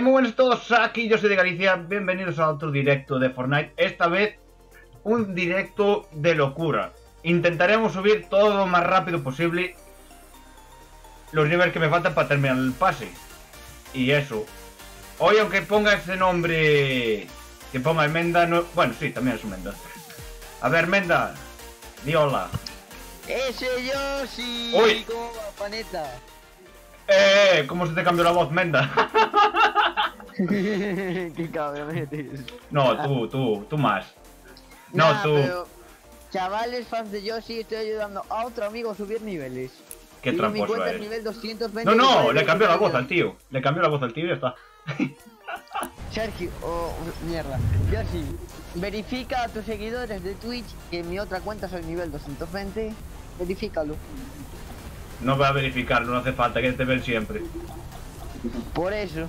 Eh, muy buenos a todos, aquí yo soy de Galicia, bienvenidos a otro directo de Fortnite, esta vez un directo de locura. Intentaremos subir todo lo más rápido posible los niveles que me faltan para terminar el pase. Y eso. Hoy aunque ponga ese nombre que ponga el Menda, no... bueno, sí, también es un Menda. A ver, Menda, di hola. Ese yo sí. Uy. ¿Cómo va, paneta? Eh, ¿cómo se te cambió la voz, Menda? Qué cabrón eres. no, tú, tú, tú más. No, Nah, tú. pero, chavales, fans de Yoshi, estoy ayudando a otro amigo a subir niveles. Qué tramposo cuenta es eres. nivel 220. No, no, le cambió la voz al tío. Le cambió la voz al tío y ya está. Sergio, oh, mierda. Yoshi, verifica a tus seguidores de Twitch que mi otra cuenta el nivel 220. Verifícalo. No voy a verificarlo, no hace falta que te ven siempre. Por eso.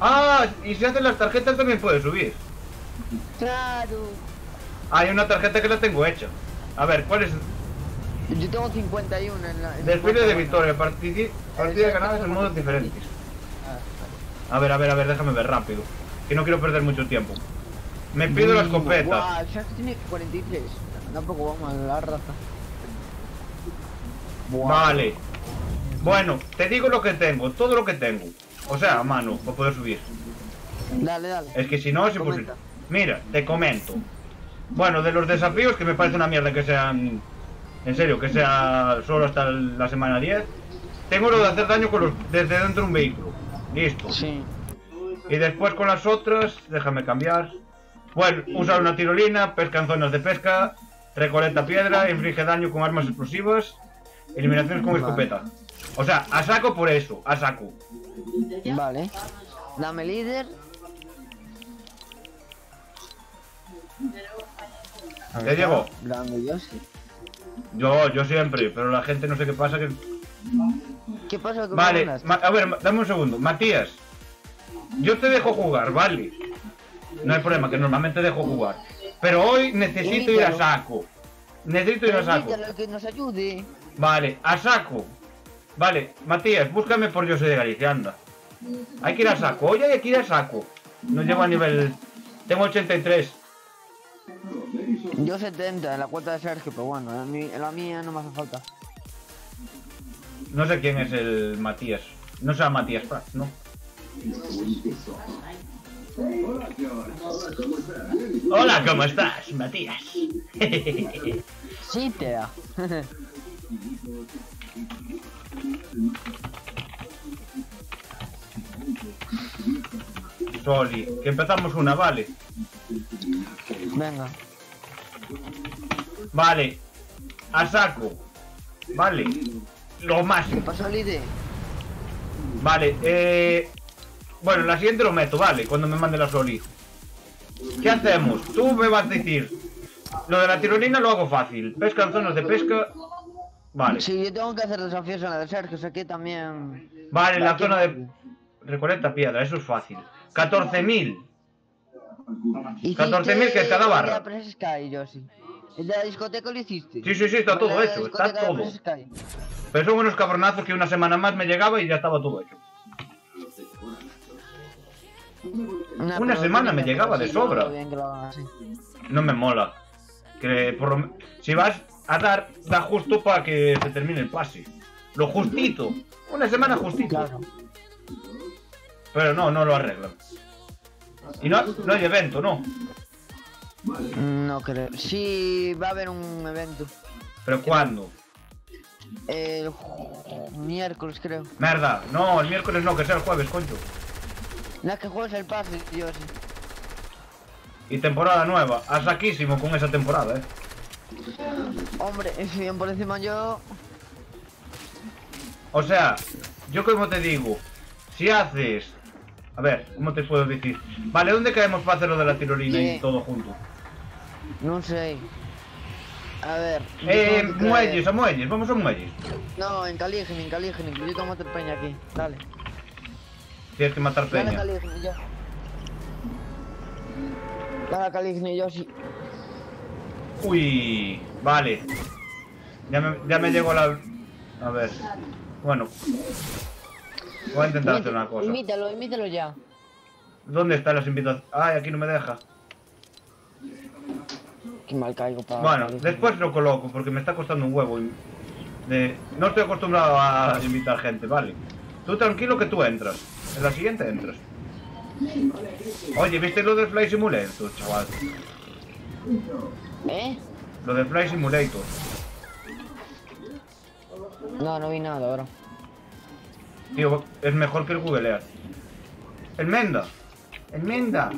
Ah, y si hacen las tarjetas también puedes subir. Claro. Hay una tarjeta que la tengo hecha. A ver, ¿cuál es? Yo tengo 51 en la. en Desfile de victoria, partidi- partidas ganadas en modos diferentes. A ver, a ver, a ver, déjame ver rápido. Que no quiero perder mucho tiempo. Me pido la escopeta. Guau, Sergio tiene 43. Tampoco vamos a la raza. Vale. Bueno, te digo lo que tengo, todo lo que tengo. O sea, a mano, para poder subir. Dale, dale. Es que si no es imposible. Mira, te comento. Bueno, de los desafíos, que me parece una mierda que sean. En serio, que sea solo hasta la semana 10. Tengo lo de hacer daño con los, desde dentro de un vehículo. Listo. Sí. Y después con las otras, déjame cambiar. Bueno, usar una tirolina, pesca en zonas de pesca, recolecta piedra, inflige daño con armas explosivas, eliminaciones con escopeta. O sea, a saco por eso, a saco. Vale. Dame líder. ¿Te llegó? Grande. Yo, yo siempre, pero la gente no sé qué pasa que... ¿Qué pasa con Vale, a ver, dame un segundo. Matías, yo te dejo jugar, vale. No hay problema, que normalmente dejo jugar. Pero hoy necesito ir a saco. Necesito ir a saco. Que nos ayude. Vale, a saco. Vale, Matías, búscame por Yo soy de Galicia, anda. Hay que ir a saco. Oye, hay que ir a saco. No llego a nivel... Tengo 83. Yo 70 en la cuenta de Sergio, pero bueno, en, la mía no me hace falta. No sé quién es el Matías. No sea Matías Prats, ¿no? Hola, ¿cómo estás, Matías? Sí, te. Soli, que empezamos una, vale. Venga. Vale. A saco. Vale. Lo ¿Qué máximo. pasó, líder? Vale, eh... Bueno, la siguiente lo meto, vale, cuando me mande la Soli. ¿Qué hacemos? Tú me vas a decir... Lo de la tirolina lo hago fácil. Pesca en zonas de pesca... Vale. Sí, yo tengo que hacer desafíos en la de Sergio, sé que también... Vale, la Aquí- zona de... Recolecta piedra, eso es fácil. 14.000. Hiciste 14.000 que es cada barra. el de la la discoteca lo hiciste. Sí, sí, sí, está todo la hecho, está todo. Pero son unos cabronazos que una semana más me llegaba y ya estaba todo hecho. Una semana me llegaba de sobra. No me mola. Que por lo Si vas a dar, da justo para que se termine el pase. Lo justito. Una semana justito. Claro. Pero no, no lo arreglan. Y no, no hay evento, ¿no? No creo. Sí, va a haber un evento. ¿Pero cuándo? El miércoles, creo. Merda, no, el miércoles no, que sea el jueves, coño. La que juegas el pase, Yoshi. Y temporada nueva. A saquísimo con esa temporada, eh. Hombre, si bien por encima yo... O sea, yo como te digo, si haces... A ver, ¿cómo te puedo decir? Vale, ¿dónde caemos para hacer lo de la tirolina y todo junto? No sé. A ver. Eh, que muelles, a muelles, vamos a muelles. No, en Calígena, en Calígena, que yo tengo otra peña aquí. Dale. Tienes que matar Dale peña. Calígena, yo. Dale yo sí. Uy, vale. Ya me, ya me llegó la... A ver. Bueno. Voy a intentar hacer una cosa. Imítalo, imítalo ya. ¿Dónde están las invitaciones? Ay, aquí no me deja. Qué mal caigo para... Bueno, después lo coloco porque me está costando un huevo. De... No estoy acostumbrado a invitar gente, vale. Tú tranquilo que tú entras. En la siguiente entras. Oye, ¿viste lo de Fly Simulator, chaval? ¿Eh? Lo de Fly Simulator. No, no vi nada, bro. Tío, es mejor que el Google Earth. El Menda. El Menda.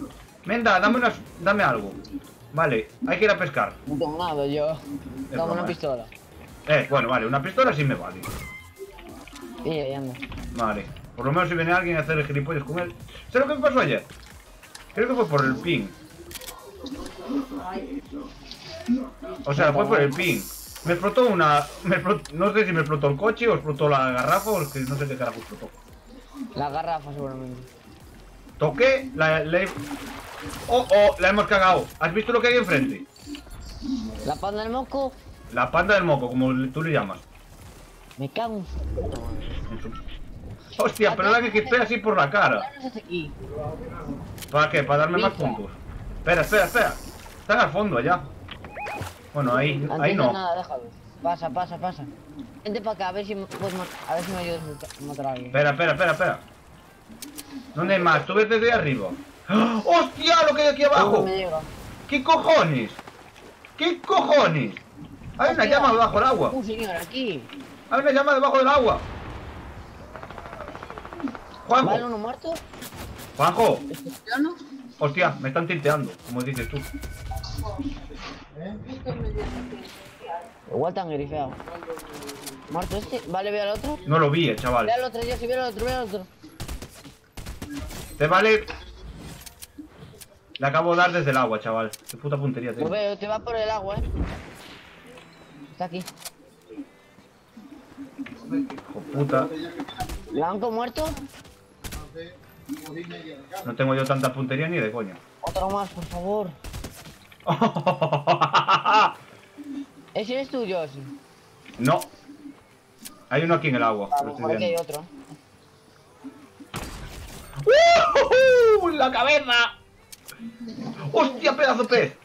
Menda, dame unas... Dame algo. Vale, hay que ir a pescar. No tengo nada, yo. Dame broma, una eh. pistola. Eh, bueno, vale, una pistola sí me vale. Y ahí anda. Vale. Por lo menos si viene alguien a hacer el gilipollas con él. ¿Sabes lo que me pasó ayer? Creo que fue por el ping. O sea, fue por el ping. Me explotó una... me explotó- no sé si me explotó el coche o explotó la garrafa o es que no sé qué carajo explotó. La garrafa seguramente. Toqué, la... la- Oh, oh, la hemos cagado. ¿Has visto lo que hay enfrente? La panda del moco. La panda del moco, como tú le llamas. Me cago en Hostia, pero la que quité así por la cara. ¿Para qué? ¿Para darme más puntos? Espera, espera, espera. Están al fondo allá. Bueno, ahí, Antes ahí de no. nada, déjalo. Pasa, pasa, pasa. Vente para acá, a ver si ma- a ver si me ayudas a mata- a matar a alguien. Espera, espera, espera, espera. ¿Dónde hay más? Tú ves desde arriba. ¡Ah! ¡Hostia! Lo que hay aquí No abajo. ¿Qué cojones? ¿Qué cojones? Hay una llama debajo del agua. Un señor aquí. Hay una llama debajo del agua. ¿Vale Juanjo, uno muerto? Juanjo. Hostia, me están tilteando, como dices tú. Igual tan grifeado. ¿Muerto este? Vale, ve al otro. No lo vi, eh, chaval. Ve al otro, yo sí, ve al otro, ve al otro. Te vale. Le acabo de dar desde el agua, chaval. Qué puta puntería tengo. veo, te va por el agua, eh. Está aquí. Hijo puta. ¿Blanco muerto? No tengo yo tanta puntería ni de coña. Otro más, por favor. ¿Ese es tuyo, no. Hay uno aquí en el agua. Mejor aquí hay otro. ¡Uh! ¡La cabeza! ¡Hostia, pedazo pez!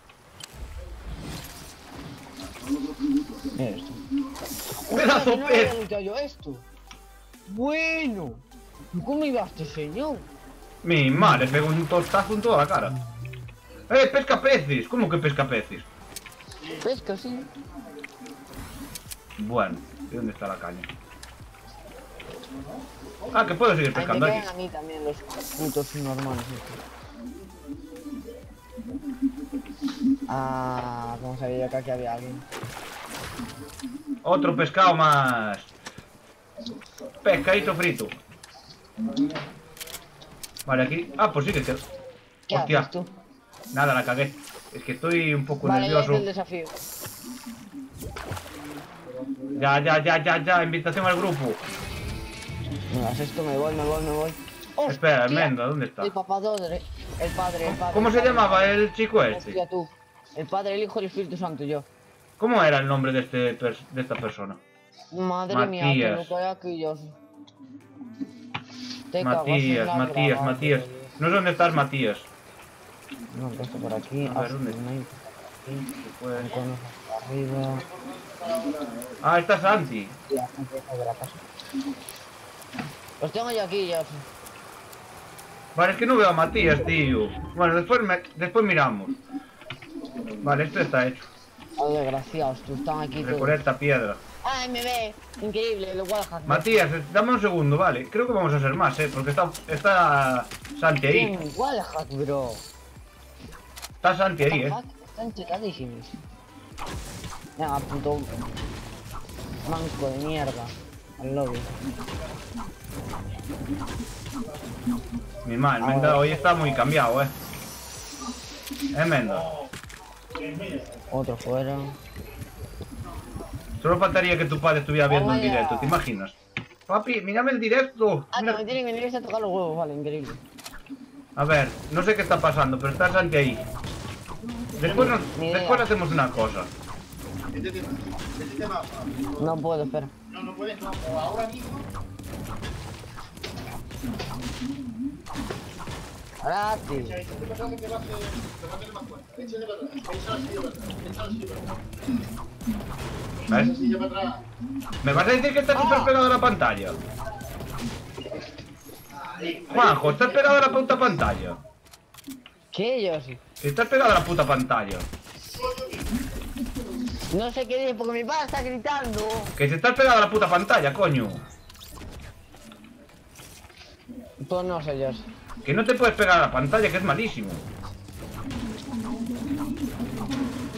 Mira esto. ¡Pedazo no pez! había yo esto. Bueno. ¿Cómo iba este señor? Mi madre, le pego un tostazo en toda la cara. ¡Eh, pesca peces! ¿Cómo que pesca peces? Pesca, sí. Bueno, ¿y dónde está la caña? Ah, que puedo seguir Ahí me pescando aquí. a mí también los putos normales. estos. Ah, ¿cómo sabía yo que había alguien? Otro pescado más. Pescadito frito. Vale, aquí. Ah, pues sí que. ¿Qué Hostia. haces tú? Nada, la cagué. Es que estoy un poco Vale, ya hice el nervioso. desafío. Ya, ya, ya, ya, ya. Invitación al grupo. Das esto, me voy, me voy, me voy. Espera, ¡Hostia! Menda, ¿dónde está? El papadodre. El padre, el padre. ¿Cómo el se padre, llamaba el chico este? Hostia, tú. El padre, el hijo el espíritu santo, yo. ¿Cómo era el nombre de, este de esta persona? Madre mía, que lo aquí yo. Te Matías, Matías, Matías. No sé dónde estás, Matías. No, que esto por aquí. A ver, ¿dónde? Pues- un arriba. Ah, está Santi. Ya, empiezo. Los tengo yo aquí, ya. Vale, es que no veo a Matías, tío. Bueno, después, me- después miramos. Vale, esto está hecho. Oh, desgraciados, tú están aquí. Recolecta piedra. Ay, me ve. Increíble, lo Wallhack. Matías, dame un segundo, vale. Creo que vamos a hacer más, eh. Porque está, está Santi ahí. Wallhack, bro. Está Santi ahí, eh. Están. Venga, puto. Manco de mierda. Al lobby. Mi mal, Menda hoy está muy cambiado, eh. Eh, Menda. Otro fuera. Solo faltaría que tu padre estuviera viendo el directo, ¿te imaginas? Papi, mírame el directo. Ah, Mira- que me tienen que venir a tocar los huevos, vale, increíble. A ver, no sé qué está pasando, pero está Santi ahí. Después, nos- después hacemos una cosa. No puedo, espera. Parate. Chaito, ¿qué pasa que te va a hacer, te va a hacer más cuenta? Échale para atrás, echa la silla para atrás, echa la silla para atrás. Echa la ¿Ves? silla para atrás. ¿Me vas a decir que estás súper pegado a la pantalla? Juanjo, estás pegado a la puta pantalla. ¿Qué, Yoshi? Estás pegado a la puta pantalla. No sé qué dice porque mi padre está gritando. Que si estás pegado a la puta pantalla, coño. Pues no sé, Yoshi. Que no te puedes pegar a la pantalla, que es malísimo.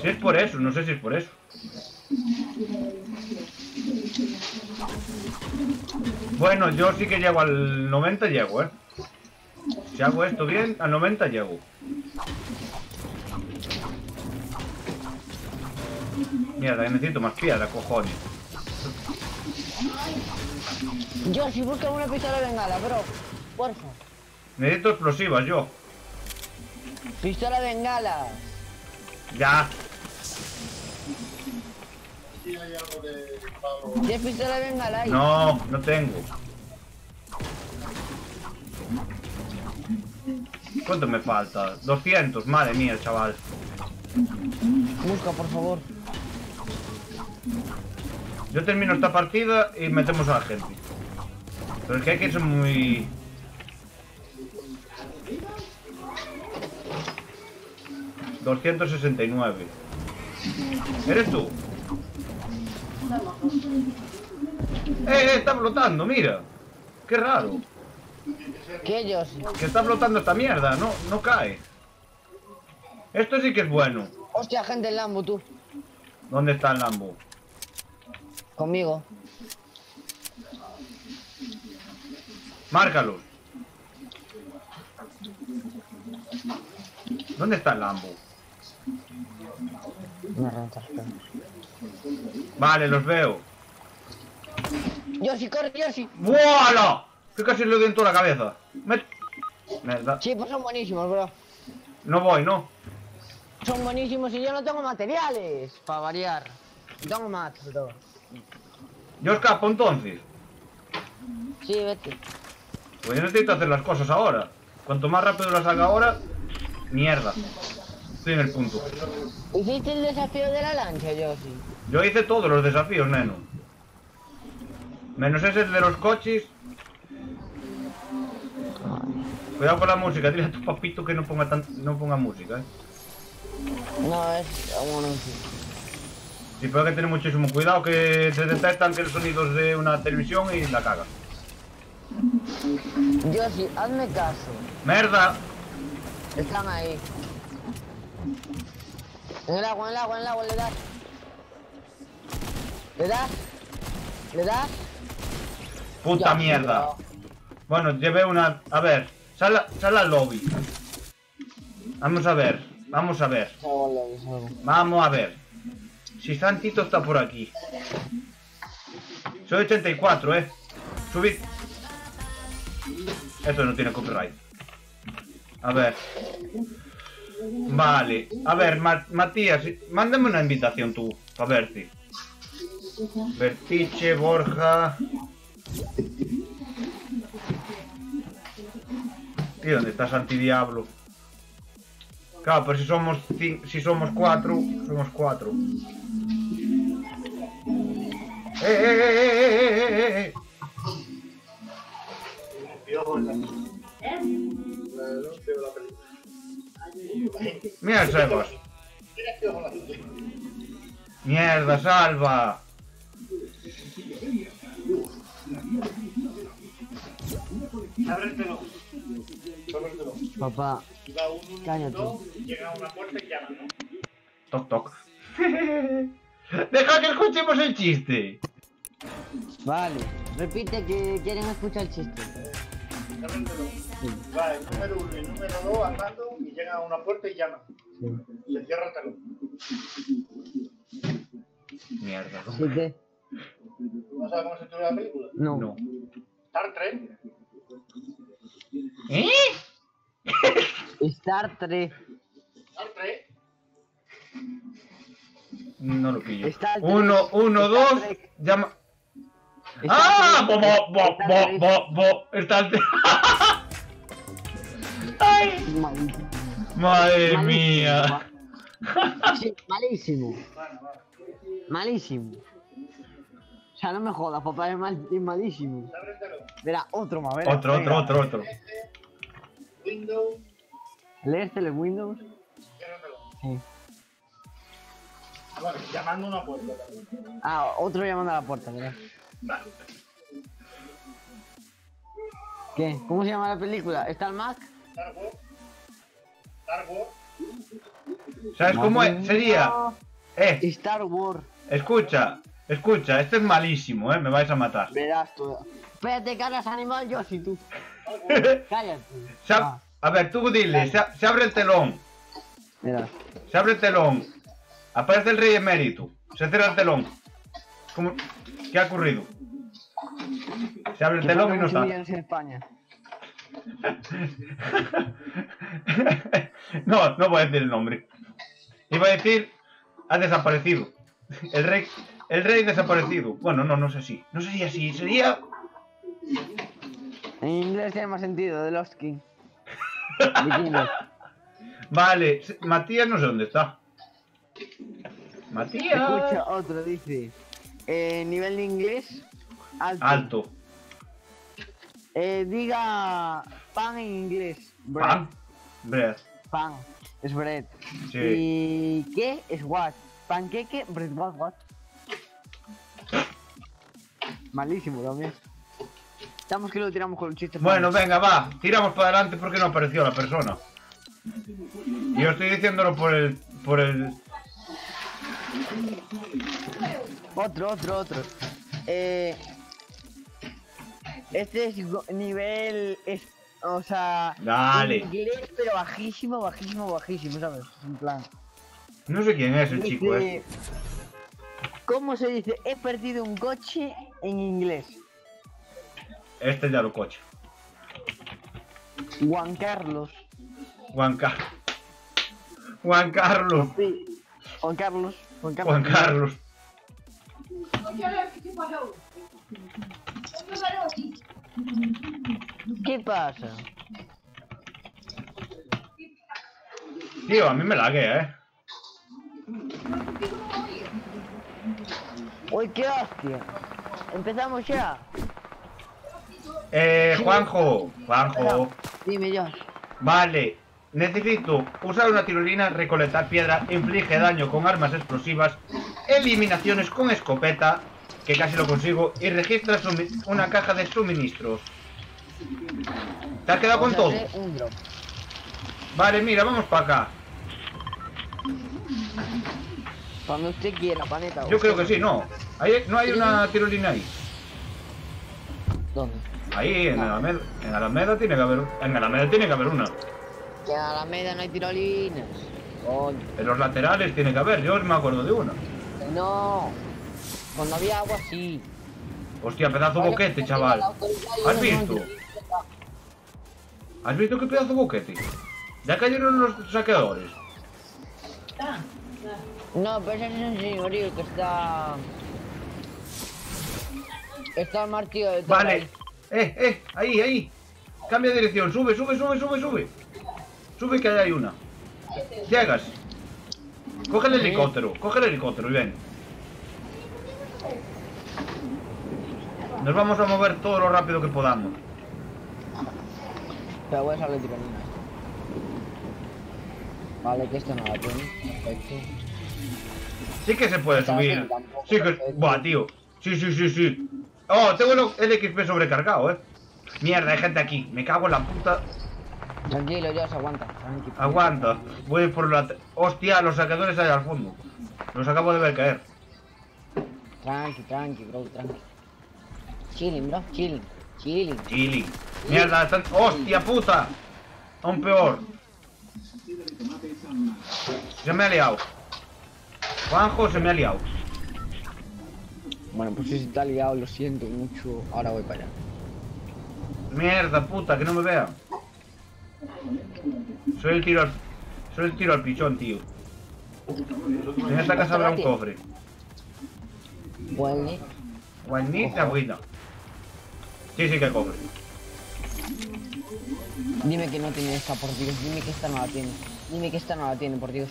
Si es por eso, no sé si es por eso. Bueno, yo sí que llego al 90, llego, ¿eh? Si hago esto bien, al 90 llego. Mierda, que necesito más piedra, cojones. Yoshi, busca una pistola de bengala, bro. Porfa. Necesito explosivas, yo. Pistola de bengala. Ya. Sí hay algo de Pablo. ¿Tienes pistola de bengala ahí? No, no tengo. ¿Cuánto me falta? 200, madre mía, chaval. Busca, por favor. Yo termino esta partida y metemos a la gente. Pero es que hay que ser muy... ...269... ¿Eres tú? ¡Eh, eh! Está flotando, mira. Qué raro. ¿Qué, Yoshi? Que está flotando esta mierda, no, no cae. Esto sí que es bueno. Hostia, gente en Lambo, tú. ¿Dónde está el Lambo? Conmigo. Márcalo. ¿Dónde está el Lambo? Me reventas, espera. Vale, los veo. Yoshi, corre, Yoshi. ¡Vuala! Que casi le doy en toda la cabeza. Me... Sí, pues son buenísimos, bro. No voy, ¿no? Son buenísimos y yo no tengo materiales. Para variar. Tengo más, bro. Yo escapo entonces. Sí, vete. Pues yo necesito hacer las cosas ahora. Cuanto más rápido las haga ahora, mierda. Estoy en el punto. ¿Hiciste el desafío de la lancha, Yoshi? Yo hice todos los desafíos, neno. Menos ese de los coches. Cuidado con la música, dile a tu papito que no ponga tan... no ponga música, eh. No, es anuncio. Y pero hay que tener muchísimo cuidado que se detectan que el sonido es de una televisión y la caga. Yoshi, hazme caso. ¡Merda! Están ahí. En el agua, en el agua, en el agua, le das. ¿Le das? ¿Le das? ¡Puta Ya, mierda! Bueno, llevé una... A ver, sal, a- sal al lobby. Vamos a ver, vamos a ver. Vamos a ver. Si Santito está por aquí. Soy 84, eh. Subid. Esto no tiene copyright. A ver. Vale. A ver, Ma- Matías, mándame una invitación tú, para verte. Vertiche, Borja. Tío, ¿dónde está Santi Diablo? Claro, pero si somos si somos cuatro, somos cuatro. ¡Eh, eh, eh, eh, eh, eh, eh, eh! Piojo en Ábretelo. Ábretelo. Papá, va uno, uno, Cállate. dos, y llega a una puerta y llama, ¿no? Toc, toc. Deja que escuchemos el chiste. vale. Repite que quieren escuchar el chiste. Ábretelo. Va el número uno y el número dos andando y llegan a una puerta y llaman. Y se cierra el telón. Mierda. ¿Sí que? ¿No sabes cómo se titula la película? No. No. Star Trek. ¿Eh? Star Trek. Star Trek. No lo pillo. Uno, uno, dos. Llama. Star ¡Ah! Trek. Bo, bo, bo, Star bo, Trek. bo, bo. Está el... ¡Ay, ¡Ay! Malísimo. Madre Malísimo, mía. malísimo. Malísimo. Sea, no me jodas, papá, es, mal, es malísimo. Verá, otro más, verá. Otro, otro, otro, otro. Windows. Leerte el Windows. Sí. Bueno, llamando a una puerta también. Ah, otro llamando a la puerta, verá. Vale. ¿Qué? ¿Cómo se llama la película? ¿Está el Mac? Star Wars. Star Wars. ¿Sabes cómo es? sería? Eh, Star Wars. escucha, escucha, este es malísimo, eh, me vais a matar. Verás tú. Espérate, caras animal, yo sí tú. Cállate. Se ab- Ah, a ver, tú dile, se, abre el telón, verás. se abre el telón, aparece el rey emérito, se cierra el telón. ¿Cómo? ¿Qué ha ocurrido? Se abre el telón y no está. en España. no, no voy a decir el nombre. Iba a decir, ha desaparecido. El rey, el rey desaparecido. Bueno, no, no sé si. No sería así, sería... En inglés tiene más sentido, de King. Vikingos. Vale, Matías no sé dónde está. Matías. Escucha, otro dice. Eh, nivel de inglés. Alto. Alto. Eh, diga pan en inglés. Bread. Pan. Bread. Pan. Es bread. Sí. ¿Y qué? Es what. Panqueque, bread what what. Malísimo también. Estamos que lo tiramos con un chiste. Bueno, venga, va. Tiramos para adelante porque no apareció la persona. Yo estoy diciéndolo por el... Por el... Otro, otro, otro. Eh, este es nivel. Es, o sea. Dale. Inglés, pero bajísimo, bajísimo, bajísimo, ¿sabes? En plan. No sé quién es el chico, eh. ¿Cómo se dice? He perdido un coche en inglés. Este ya lo coche. Juan Carlos. Juan Carlos. Juan Carlos. Sí. Juan Carlos. Juan Carlos. Juan Carlos. ¿Qué pasa? Tío, a mí me laguea, eh. Uy, qué hostia. Empezamos ya. Eh, Juanjo. Juanjo. Dime yo. Vale. Necesito usar una tirolina, recolectar piedra, inflige daño con armas explosivas, eliminaciones con escopeta, que casi lo consigo, y registra una caja de suministros. ¿Te has quedado con todo? Vale, mira, vamos para acá. Cuando usted quiera, paneta. Yo creo que sí, ¿no? Ahí- ¿No hay una tirolina ahí? ¿Dónde? Ahí, en Alameda. En Alameda tiene que haber, en Alameda tiene que haber una. Que a la media no hay tirolinas. Coño. En los laterales tiene que haber, yo me acuerdo de una. No. Cuando había agua, sí. Hostia, pedazo boquete, chaval. ¿Has visto? ¿Has visto qué pedazo boquete? Ya cayeron los saqueadores. No, pero ese es un señorío que está. Está martillo de todo Vale. ahí. Eh, eh, ahí, ahí. Cambia de dirección. Sube, sube, sube, sube, sube. Sube que ahí hay una. Ciegas. Coge el helicóptero, coge el helicóptero y ven. Nos vamos a mover todo lo rápido que podamos. Pero voy a la tironina. Vale, que esto no la tiene. Perfecto. Sí que se puede subir. Sí que... Buah, tío. Sí, sí, sí, sí. Oh, tengo el, XP sobrecargado, eh. Mierda, hay gente aquí. Me cago en la puta. Tranquilo, ya se aguanta. Tranquilo. Aguanta. Voy por la... Hostia, los saqueadores ahí al fondo. Los acabo de ver caer. Tranqui, tranqui, bro, tranqui. Chilling, bro, chilling. Chilling. Chili. Mierda, están... ¡Hostia puta! Aún peor. Se me ha liado. Juanjo se me ha liado. Bueno, pues si está liado, lo siento mucho. Ahora voy para allá. Mierda, puta, que no me vean. Soy el tiro al... Soy el tiro al pichón, tío. En esta casa habrá un cofre. Huele. Guainita, buena. Sí, sí que hay cofre. Dime que no tiene esta, por Dios. Dime que esta no la tiene. Dime que esta no la tiene, por Dios.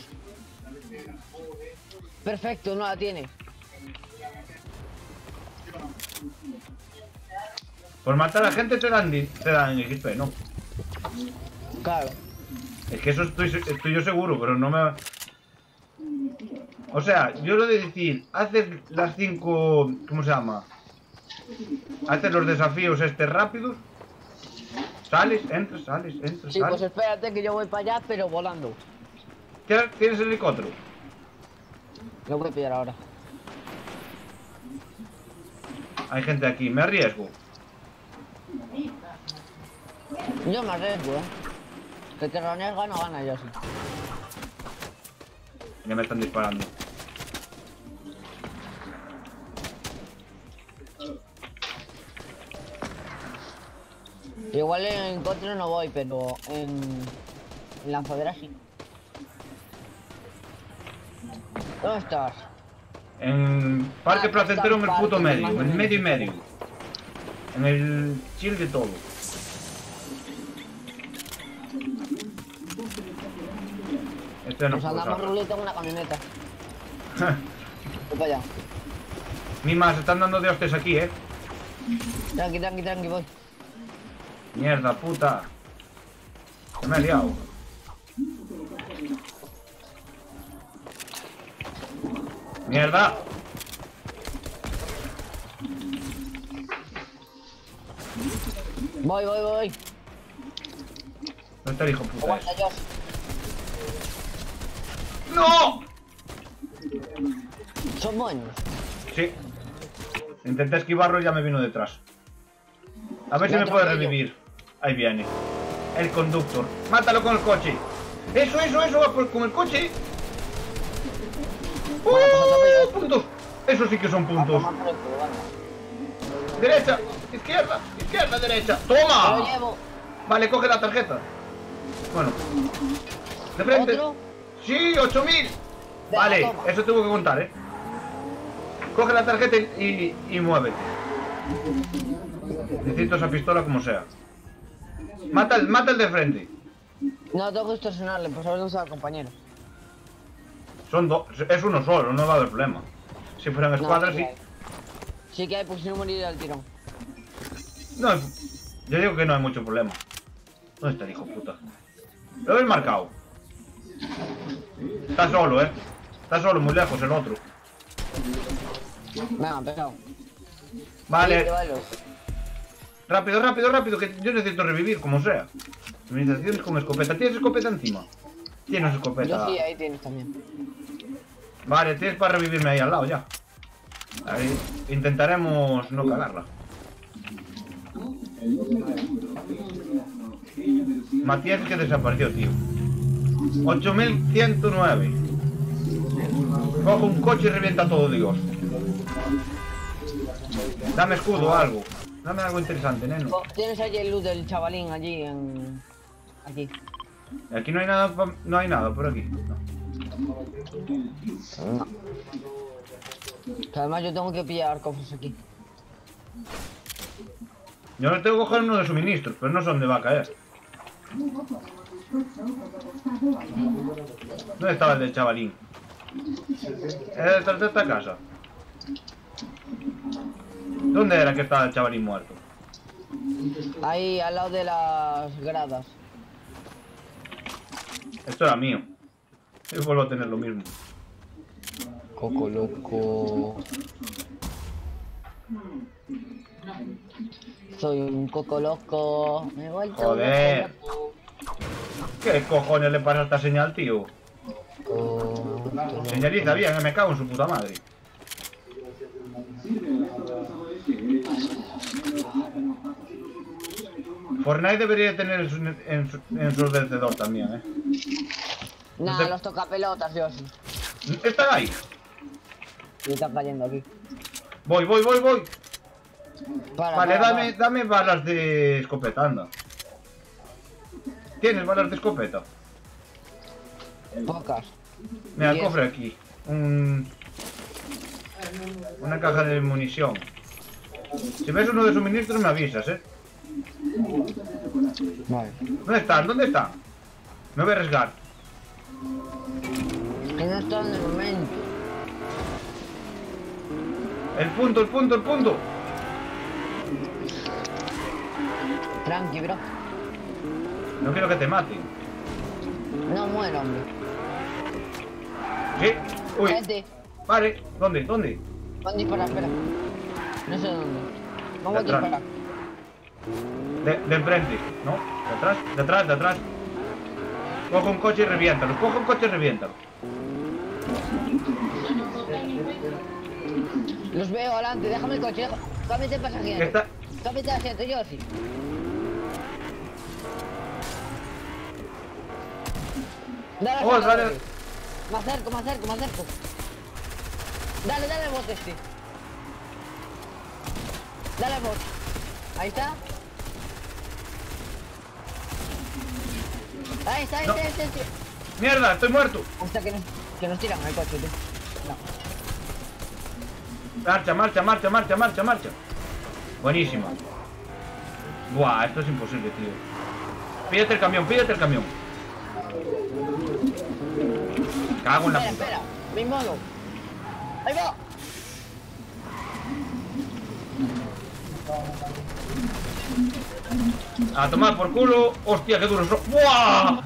Perfecto, no la tiene. Por matar a la gente te dan, te dan XP, ¿no? Claro. Es que eso estoy, yo seguro, pero no me... O sea, yo lo de decir, haces las cinco... ¿Cómo se llama? Haces los desafíos este rápidos. Sales, entras, sales, entras, Sí, pues espérate que yo voy para allá, pero volando. ¿Tienes tienes helicóptero? Lo voy a pillar ahora. Hay gente aquí, me arriesgo. Yo me arriesgo, eh. Que te gana, gana yo sí. Ya me están disparando. Igual en contra no voy, pero en, en lanzadera sí. ¿Dónde estás? En Parque Ah, Placentero en el puto medio, en medio y medio. En el chill de todo. Este no Nos andamos ruleta en una camioneta. Voy allá. Mima, se están dando de hostias aquí, eh. Tranqui, tranqui, tranqui, voy. Mierda, puta. Se me ha liado. Mierda. Voy, voy, voy. Está el hijo puta. Aguanta. Josh. ¡No! Son buenos. Sí. Intenté esquivarlo y ya me vino detrás. A ver si me puede revivir. Ahí viene. El conductor. Mátalo con el coche. Eso, eso, eso, va por- con el coche. Puntos. Eso sí que son A puntos. tomar por el culo, vamos. Derecha, izquierda, izquierda, derecha. ¡Toma! llevo. Vale, coge la tarjeta. Bueno. De frente. Sí, 8000. Venga, Vale, eso tuvo que contar, eh. Coge la tarjeta y, y, y muévete. Necesito esa pistola como sea. Mata el, mata el de frente. No, tengo que extorsionarle, pues a ver dónde está el compañero. Son dos. Es uno solo, no va a haber problema. Si fueran escuadras, sí sí. que hay. Sí que hay, porque si no moriría al tirón. No, yo digo que no hay mucho problema. ¿Dónde está el hijo puta? Lo habéis marcado. Está solo, eh. Está solo, muy lejos el otro. Venga, pegado. Vale, rápido, rápido, rápido, que yo necesito revivir, como sea. Civilizaciones con escopeta. ¿Tienes escopeta encima? Tienes escopeta. Yo sí, ahí tienes también. Vale, tienes para revivirme ahí al lado ya. Ahí intentaremos no cagarla. Matías que desapareció, tío. 8109. Cojo un coche y revienta todo, Dios. Dame escudo o algo. Dame algo interesante, neno. Tienes ahí el loot del chavalín allí en... Aquí. Aquí no hay nada, no hay nada por aquí. No. Además yo tengo que pillar cofres aquí. Yo no tengo que coger uno de suministros, pero no sé dónde va a caer. ¿Dónde estaba el del chavalín? Era detrás de esta casa. ¿Dónde era que estaba el chavalín muerto? Ahí al lado de las gradas. Esto era mío. Yo vuelvo a tener lo mismo. Coco loco. Soy un coco loco. Me he vuelto Joder. loco, ¿Qué cojones le pasa a esta señal, tío? loco. Señaliza bien, me cago en su puta madre. Fortnite debería tener en su, en su, en su vencedor también, eh. Nah, los toca pelotas, sí. Están ahí. Y está cayendo aquí. Voy, voy, voy, voy. Para, Vale, para, dame, dame balas de escopeta, anda. ¿Tienes balas de escopeta? Pocas. Mira, el cofre aquí. Un... Una caja de munición. Si ves uno de suministros me avisas, eh. Vale. ¿Dónde están? ¿Dónde están? Me voy a arriesgar. Que no está en el momento. El punto, el punto, el punto. Tranqui, bro. No quiero que te maten. No muero, hombre. ¿Sí? Uy, vale. ¿Dónde? ¿Dónde? a disparar, espera. No sé dónde. Vamos a disparar. De, de enfrente, ¿no? De atrás, de atrás, de atrás. Coge un coche y reviéntalo. Coge un coche y reviéntalo. Los veo adelante, déjame el coche. Cámbiate el pasajero. Está... Cámbiate el asiento, yo sí. Dale, Oh, dale, dale. Me acerco, me acerco, me acerco. Dale, dale el bote este. Dale el bote. Ahí está. Ahí está, ahí No. está, ahí está, ahí está. ¡Mierda! ¡Estoy muerto! Hasta que nos, que nos tiran el coche, tío. No. Marcha, marcha, marcha, marcha, marcha, marcha. Buenísima. Buah, esto es imposible, tío. Pídete el camión, pídete el camión. Cago en la Espera, puta. espera. Mi mono. Ahí va. A tomar por culo. Hostia, qué duro. ¡Buah!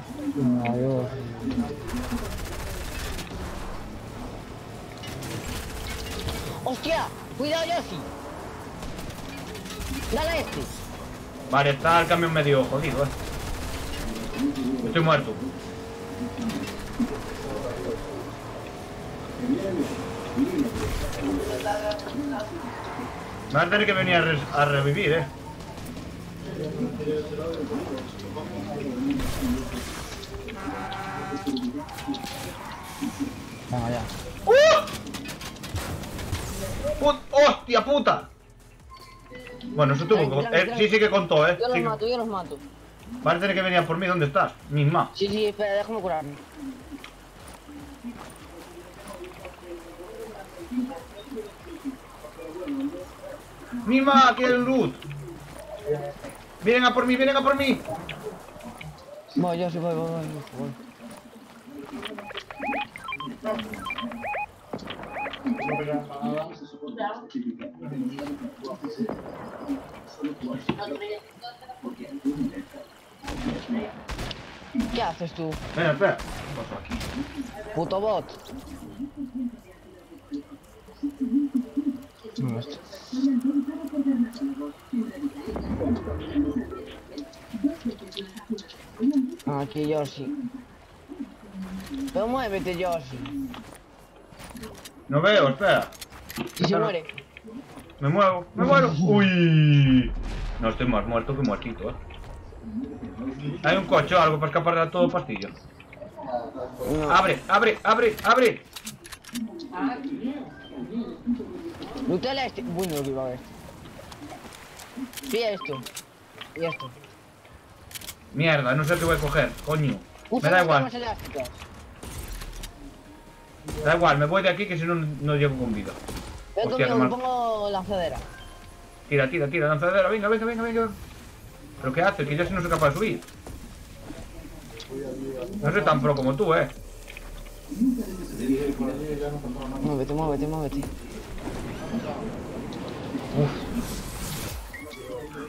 ¡Hostia! ¡Cuidado, Yoshi! Dale a este. Vale, está el camión medio jodido, eh. Estoy muerto. Me vas a tener que venir a, re- a revivir, eh. Venga, ya. ¡Uh! Put- ¡Hostia puta! Bueno, eso tuvo que... eh, sí, sí que contó, eh. Yo Sí los que- mato, yo los mato. Vas a tener que venir a por mí. ¿Dónde estás? Misma. Sí, sí, espera, déjame curarme. Misma, aquí hay loot. Vienen a por mí, vienen a por mí. Voy, yo sí voy, voy, voy. voy. ¿Qué haces tú? Espera, espera. ¿Qué pasó aquí? Puto bot. Aquí Yoshi. Pero muévete Yoshi. No veo, espera. Si se muere. Me muevo, me muero. Uy. No estoy más muerto que muertito, eh. Hay un coche o algo para escapar de todo pastillo. No. Abre, abre, abre, abre. Nutella este. Uy, no lo iba a ver. Pilla esto. Y esto. Mierda, no sé qué voy a coger, coño. Usa Me da igual, elásticas. da igual, me voy de aquí que si no, no llego con vida. Ven conmigo, me pongo lanzadera. Tira, tira, tira, lanzadera, venga, venga, venga, venga. ¿Pero qué hace? Que yo si no soy capaz de subir. No soy tan pro como tú, eh. Muévete, muévete, muévete.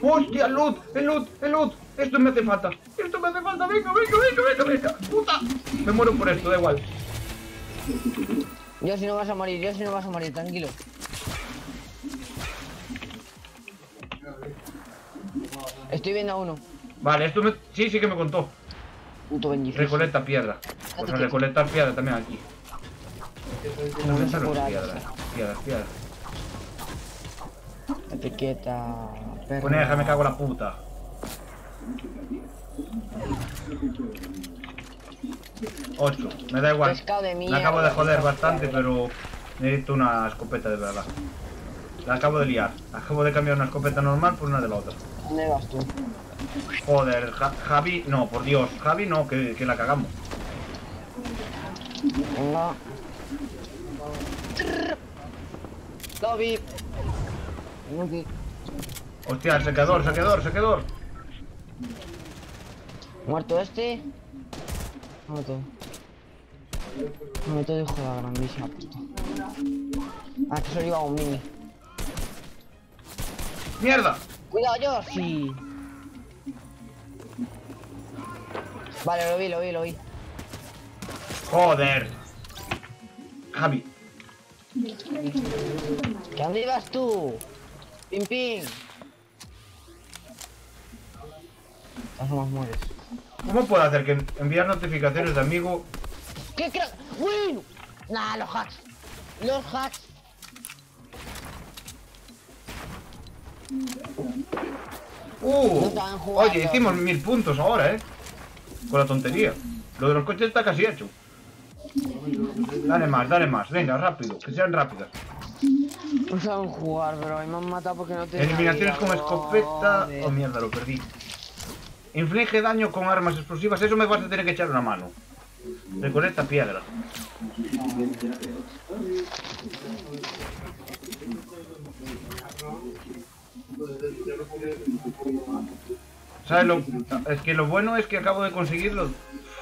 ¡Hostia, el loot! ¡El loot! ¡El loot! Esto me hace falta. Esto me hace falta. Venga, venga, venga, venga, venga. ¡Puta! Me muero por esto, da igual. Yo si no vas a morir, yo si no vas a morir, tranquilo. Estoy viendo a uno. Vale, esto me... Sí, sí que me contó. Puto bendición. Recolecta piedra. Pues recolectar piedra también aquí. Recolectar curar. piedras, piedras, piedras. Etiqueta. perro. Coneja, me cago en la puta. Ocho, me da igual. De mierda. acabo de joder bastante, pero necesito una escopeta de verdad. La acabo de liar. Acabo de cambiar una escopeta normal por una de la otra. ¿Dónde vas tú? Joder, Ja- Javi, no, por Dios, Javi no, que, que la cagamos. Venga. Lobby. Hostia, saqueador, saqueador, saqueador. Muerto este. Muerto. Muerto de la grandísima puta. Ah, que solo iba un mini. ¡Mierda! Cuidado, yo sí. Vale, lo vi, lo vi, lo vi. Joder. Javi. ¿Qué dónde ibas tú? Pim pim. Las más mueres. ¿Cómo puedo hacer que enviar notificaciones de amigo? ¿Qué crack? ¡Win! Nah, los hacks. Los hacks. ¡Uh! No estaban jugando. Oye, hicimos mil puntos ahora, ¿eh? Con la tontería. Lo de los coches está casi hecho. Dale más, dale más. Venga, rápido. Que sean rápidas. No saben jugar, a mí me han matado porque no tenía Eliminaciones con escopeta. Oh mierda, lo perdí. Inflige daño con armas explosivas. Eso me vas a tener que echar una mano. Recolecta piedra. ¿Sabes lo? Es que lo bueno es que acabo de conseguir los-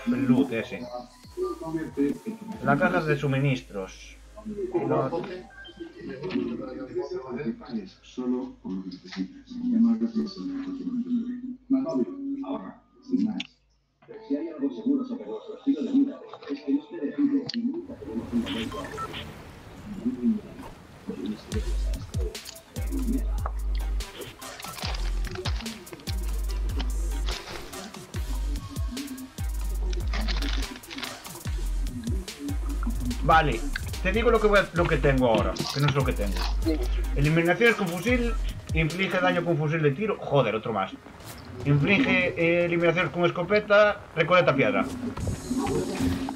el loot ese. La caja de suministros. Y lo- Solo con lo que necesitas. Manmóvil, ahorra, sin más. Si hay algo seguro sobre nuestro estilo de vida, es que no se decide y nunca tenemos un momento Vale, te digo lo que, voy a- lo que tengo ahora, que no es lo que tengo. Eliminaciones con fusil, inflige daño con fusil de tiro. Joder, otro más. Inflige eh, eliminaciones con escopeta, recolecta piedra.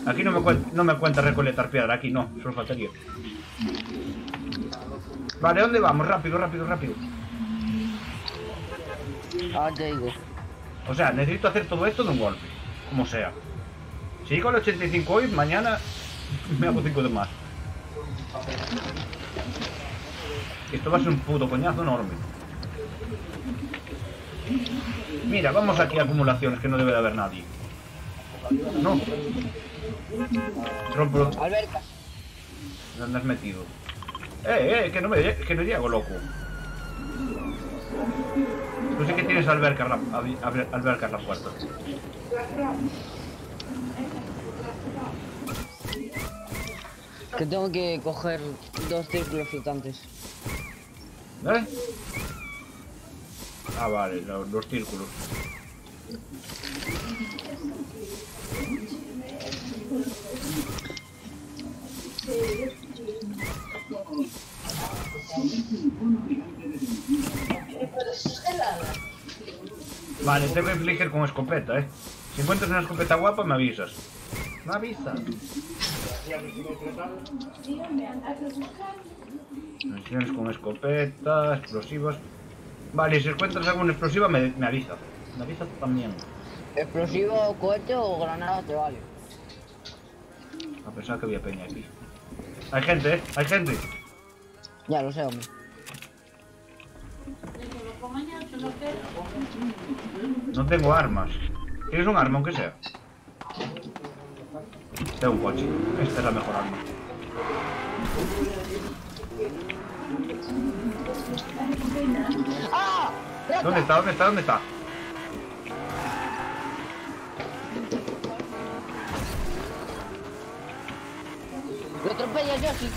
Aquí no me, cuen- no me cuenta recolectar piedra, aquí no, solo faltaría. Vale, ¿dónde vamos? Rápido, rápido, rápido. Ahora te digo. O sea, necesito hacer todo esto de un golpe, como sea. Si llego al 85 hoy, mañana me hago 5 de más. Esto va a ser un puto coñazo enorme. Mira, vamos aquí a acumulaciones, que no debe de haber nadie. No. Rompo... Alberca. ¿Dónde has metido? Eh, eh, que no, me, que no llego, loco. Tú sí que tienes alberca alberca en la puerta. Que tengo que coger dos círculos flotantes. ¿Eh? Ah, vale, lo- los, círculos. Vale, que infligir con escopeta, eh. Si encuentras una escopeta guapa, me avisas. Me avisas. Misiones con escopeta, explosivos. Vale, si encuentras alguna explosiva, me, me avisa. Me avisa también. Explosivo, cohete o granada te vale. A pesar que había peña aquí. Hay gente, eh. Hay gente. Ya lo sé, hombre. No tengo armas. ¿Tienes un arma, aunque sea? Tengo un coche. Esta es la mejor arma. ¿Dónde está? ¿Dónde está? ¿Dónde está? Lo atropella Yoshi.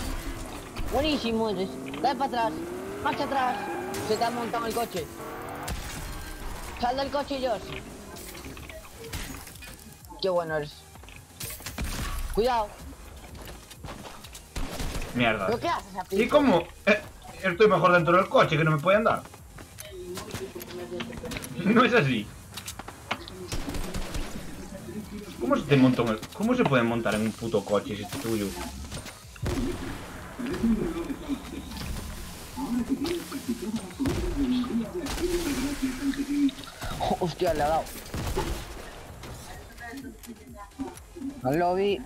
Buenísimo eres. Dale para atrás. Marcha atrás. Se te ha montado el coche. Sal del coche, Yoshi. Qué bueno eres. Cuidado. Mierda. ¿Pero qué haces, a ¿Y cómo? Eh, estoy mejor dentro del coche que no me puede andar. No es así. ¿Cómo se te monta un- ¿Cómo se puede montar en un puto coche si es tuyo? Hostia, le ha dado. Al lobby.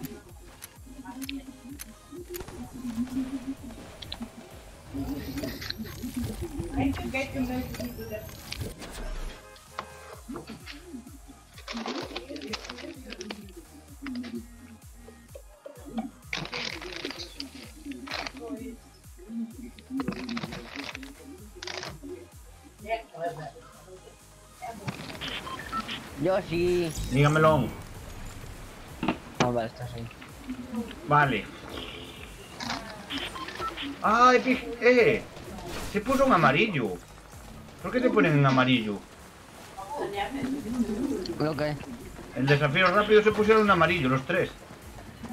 Yo sí. Dígamelo. Ah, vale, estás ahí. Vale. ¡Ay, eh! Se puso en amarillo. ¿Por qué se ponen en amarillo? ¿Lo que? El desafío rápido se pusieron en amarillo, los tres.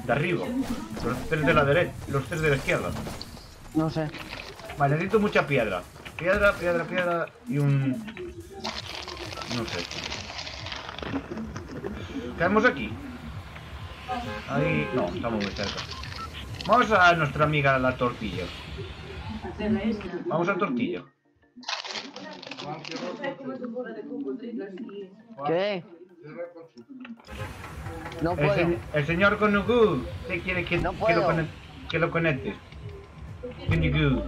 De arriba. Los tres de la derecha, los tres de la izquierda. No sé. Vale, necesito mucha piedra. Piedra, piedra, piedra y un... No sé. ¿Caemos aquí? Ahí... No, estamos muy cerca. Vamos a nuestra amiga la tortilla. Vamos a tortilla. ¿Qué? No El, puedo. se- el señor Konugu te quiere que, No que, puedo. lo, conec- que lo conectes. Konugu.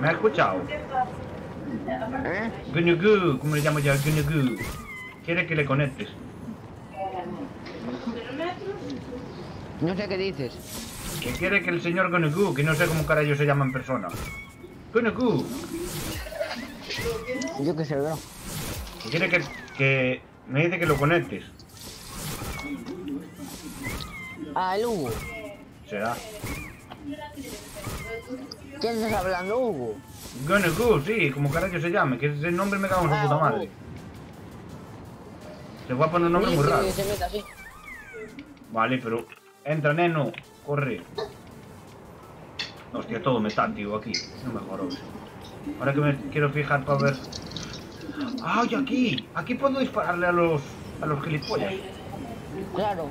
¿Me ha escuchado? ¿Eh? Konugu, como le llamo yo, Konugu. Quiere que le conectes. No sé qué dices. Que quiere que el señor Konugu, que no sé cómo carajo se llama en persona. Konugu, Yo qué sé, bro. que quiere que, que... Me dice que lo conectes. Ah, el Hugo. Será. ¿Quién estás hablando, Hugo? Konugu, sí, como carajo se llame, que ese nombre me cago en su Ah, puta madre. Se fue a poner un nombre muy que raro. Vale, pero... Entra, neno. Corre. Hostia, todo me está, tío, aquí. No me jodas. Ahora que me quiero fijar para ver... ¡Ay, aquí! Aquí puedo dispararle a los... A los gilipollas. Claro.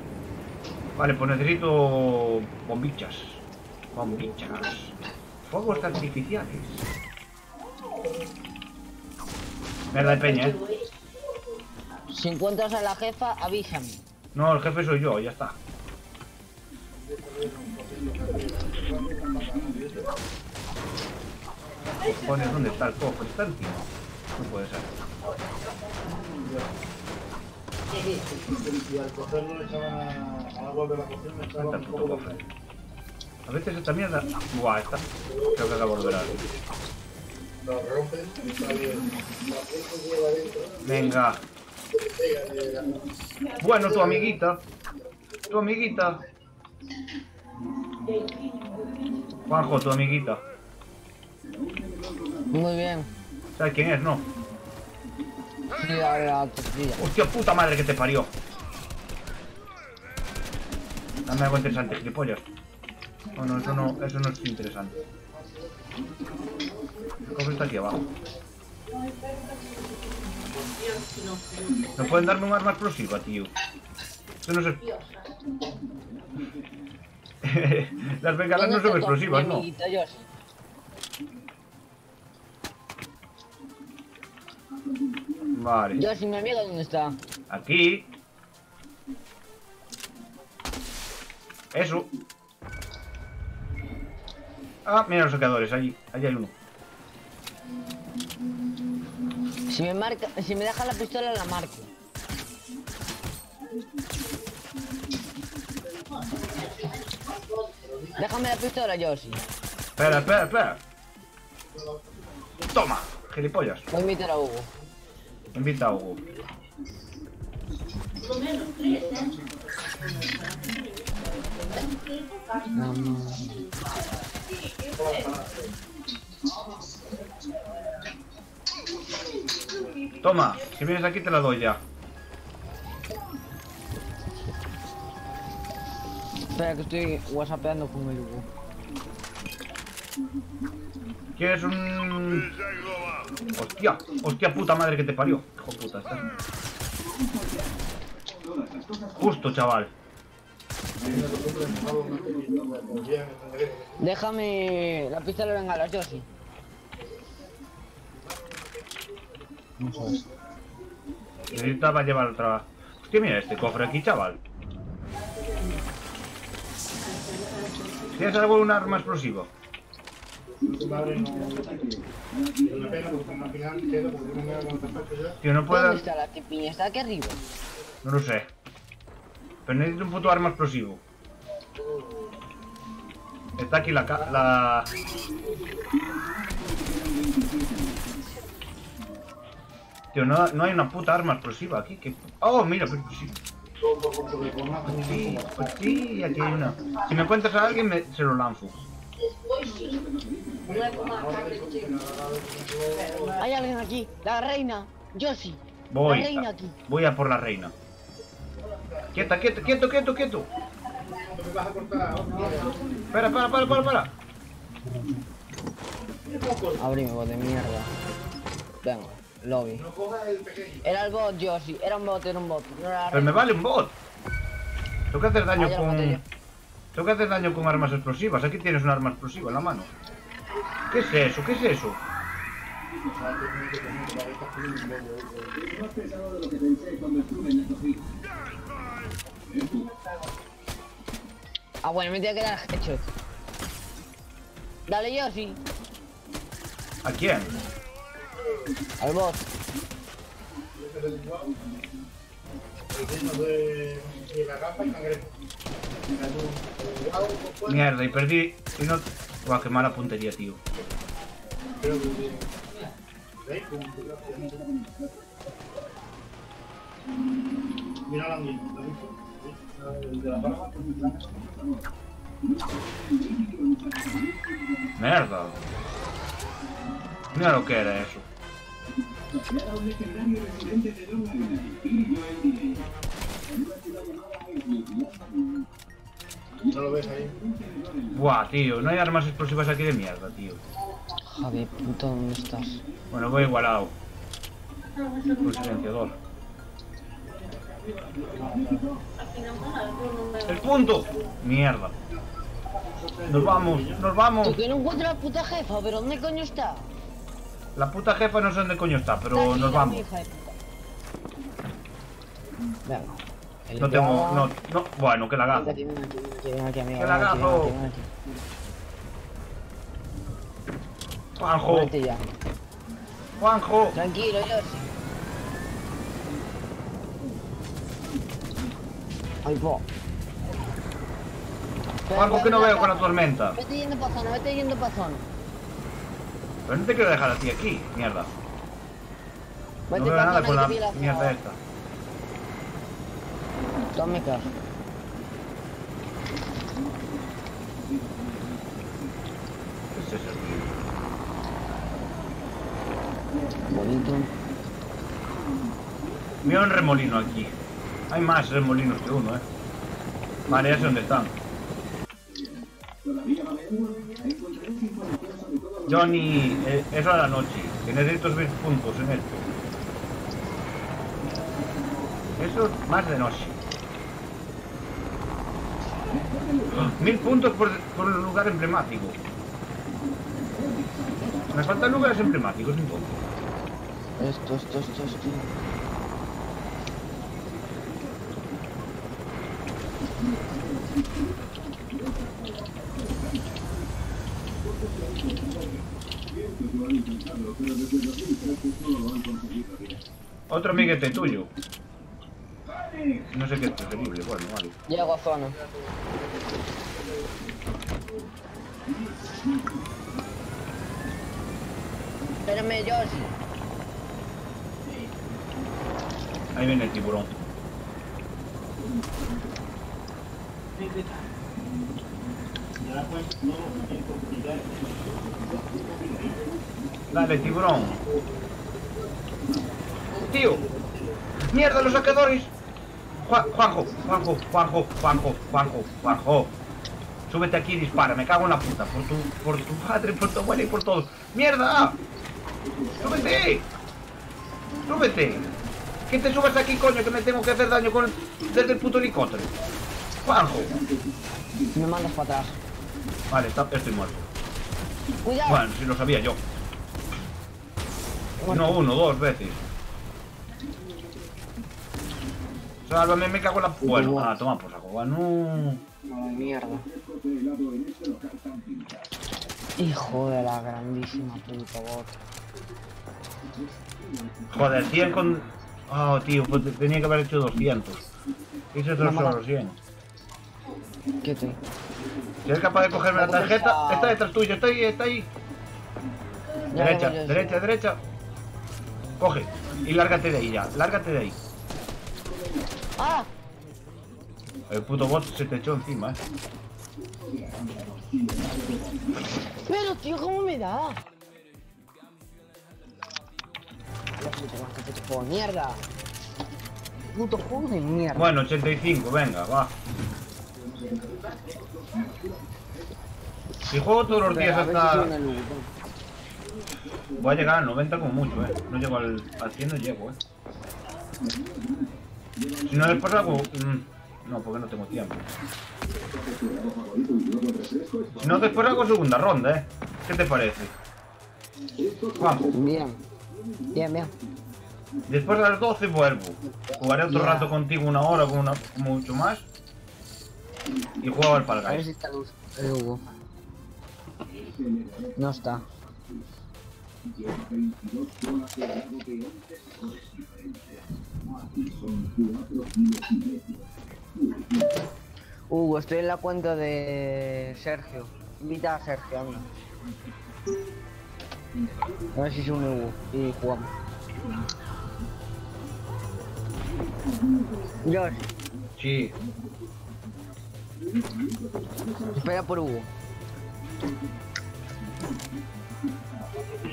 Vale, pues necesito... Bombichas. Bombichas. Fuegos artificiales. Mierda de peña, ¿eh? Si encuentras a la jefa, avísame. No, el jefe soy yo, ya está. Cojones, ¿dónde está el cofre? ¿Está encima? No puede ser. Y al cogerlo le echaban a- al agua de la cocina, le echaban ¿Dónde un poco de? A veces esta mierda... Buah, esta... Creo que acabo de volver a... Lo rompes y está bien. La. Venga. Bueno, tu amiguita. Tu amiguita. Juanjo, tu amiguita. Muy bien. ¿Sabes quién es, no? Sí, la, la tortilla. Hostia puta madre que te parió. Dame algo interesante, gilipollas. No, no, eso no, eso no es interesante. El cofre está aquí abajo. ¿No pueden darme un arma explosiva, tío? Eso no es... Las bengalas no ¿Dónde son explosivas, no. Vale. Josh, ¿y mi amiga dónde está? Aquí. Eso. Ah, mira los saqueadores, allí. Allí hay uno. Si me marca, si me deja la pistola, la marco. Déjame la pistola, Joshi. Espera, espera, espera. Toma, gilipollas. Voy a invitar a Hugo. Invita a Hugo. Toma, si vienes aquí te la doy ya. Espera que estoy whatsappeando con el Hugo. ¿Quieres un...? Hostia, hostia puta madre que te parió. Hijo puta, estás... Justo, chaval. Déjame la pistola, venga, las Joshi. Necesitaba llevar otra... Hostia, mira este cofre aquí, chaval. ¿Tienes algo un arma explosiva? padre no, puedo... ¿Dónde está la tipiña? Está aquí arriba. No lo sé. Pero necesito un puto arma explosivo. Está aquí la... la... Tío, no, no hay una puta arma explosiva aquí. Oh, mira, pues sí. Pues sí, pues sí, aquí hay una. Si me encuentras a alguien, me- se lo lanzo. Hay alguien aquí. La reina. Voy. La reina aquí. Voy a por la reina. Quieta, quieto, quieto, quieto, quieto. Espera, para, para, para, para. Abrime, de mierda. Venga, lobby. No cojas el pequeño. Era el bot, Josie. Era un bot, era un bot. No era la Pero me vale un bot. Tengo que hacer daño Ah, con... Tengo que hacer daño con armas explosivas. Aquí tienes un arma explosiva en la mano. ¿Qué es eso? ¿Qué es eso? Ah, bueno, me tiene que dar headshot. Dale, Josie. ¿A quién? Mierda, y perdí... Y no... Qué mala puntería, tío. Mira la mía. Mierda. Mira lo que era eso. Era un legendario residente de Long Island, Billy Joel D. En una ciudad llamada Islip, ¿No lo ves ahí? Buah, tío, no hay armas explosivas aquí de mierda, tío. Joder, puto, ¿dónde estás? Bueno, voy igualado. Con silenciador. ¡El punto! Mierda. Nos vamos, nos vamos. Tú que no encuentro a la puta jefa, pero ¿dónde coño está? La puta jefa no sé dónde coño está, Está pero aquí, nos la vamos. Venga. El No tengo, no, no, bueno, que lagazo. Ven aquí, ven aquí, ven aquí, ven aquí, amigo. ¡Qué ven aquí, ven lagazo! aquí, ven aquí. Juanjo. Juanjo. Tranquilo, Josie. Ay, po. Juanjo, que no veo con la tormenta. Vete yendo pa' zona, vete yendo pa' zona. Pero no te quiero dejar a ti aquí, mierda. No veo nada con la mierda esta. Tome caso. ¿Qué es eso, tío? Bonito. Mira un remolino aquí. Hay más remolinos que uno, eh. Vale, ya sé dónde están. Todavía va a haber uno. Johnny, eh, eso a la noche. Que necesito subir puntos en esto. Eso más de noche. Mil puntos por, por el lugar emblemático. Me faltan lugares emblemáticos poco. Esto, esto, esto, esto. Otro amiguete tuyo. No sé qué es preferible, bueno, vale. Llego a zona. Espérame, Josie. Ahí viene el tiburón. Dale, tiburón. Tío. Mierda, los saqueadores. Juan- Juanjo, Juanjo, Juanjo, Juanjo, Juanjo, Juanjo. Súbete aquí y dispara, me cago en la puta. Por tu, por tu padre, por tu abuela y por todos. ¡Mierda! ¡Súbete! ¡Súbete! Que te subas aquí, coño, que me tengo que hacer daño con desde el puto helicóptero. Juanjo. Me mandas para atrás. Vale, está- estoy muerto. Cuidado. Bueno, si lo sabía yo. No uno, dos veces. Sálvame, me cago en la... Bueno, ah, toma por saco. Ah, no. Madre mierda. Hijo de la grandísima puta bot. Joder, 100 con... Oh, tío, pues tenía que haber hecho 200. Hice Mamá. solo 100. ¿Qué te? Si eres capaz de cogerme la tarjeta, está detrás tuyo, está ahí, está ahí. Ya Derecha, derecha, derecha. Coge. Y lárgate de ahí ya, lárgate de ahí. ¡Ah! El puto bot se te echó encima, eh. Pero tío, ¿cómo me da? Puto de mierda. Puto juego de mierda. Bueno, 85, venga, va. Si juego todos los días hasta... Voy a llegar al 90 como mucho, eh. No llego al, al 100, no llego, eh. Si no después hago... mm, No, porque no tengo tiempo. Si no después hago segunda ronda, eh. ¿Qué te parece? Juanjo, Bien. Bien, bien. después de las 12 vuelvo. Jugaré otro rato contigo una hora, con una, mucho más. Y juego al Fall A ver Guys. si está luz. Hugo. No está. Hugo, estoy en la cuenta de Sergio. Invita a Sergio, anda. A ver si se une Hugo y jugamos. Josh, Sí. espera por Hugo.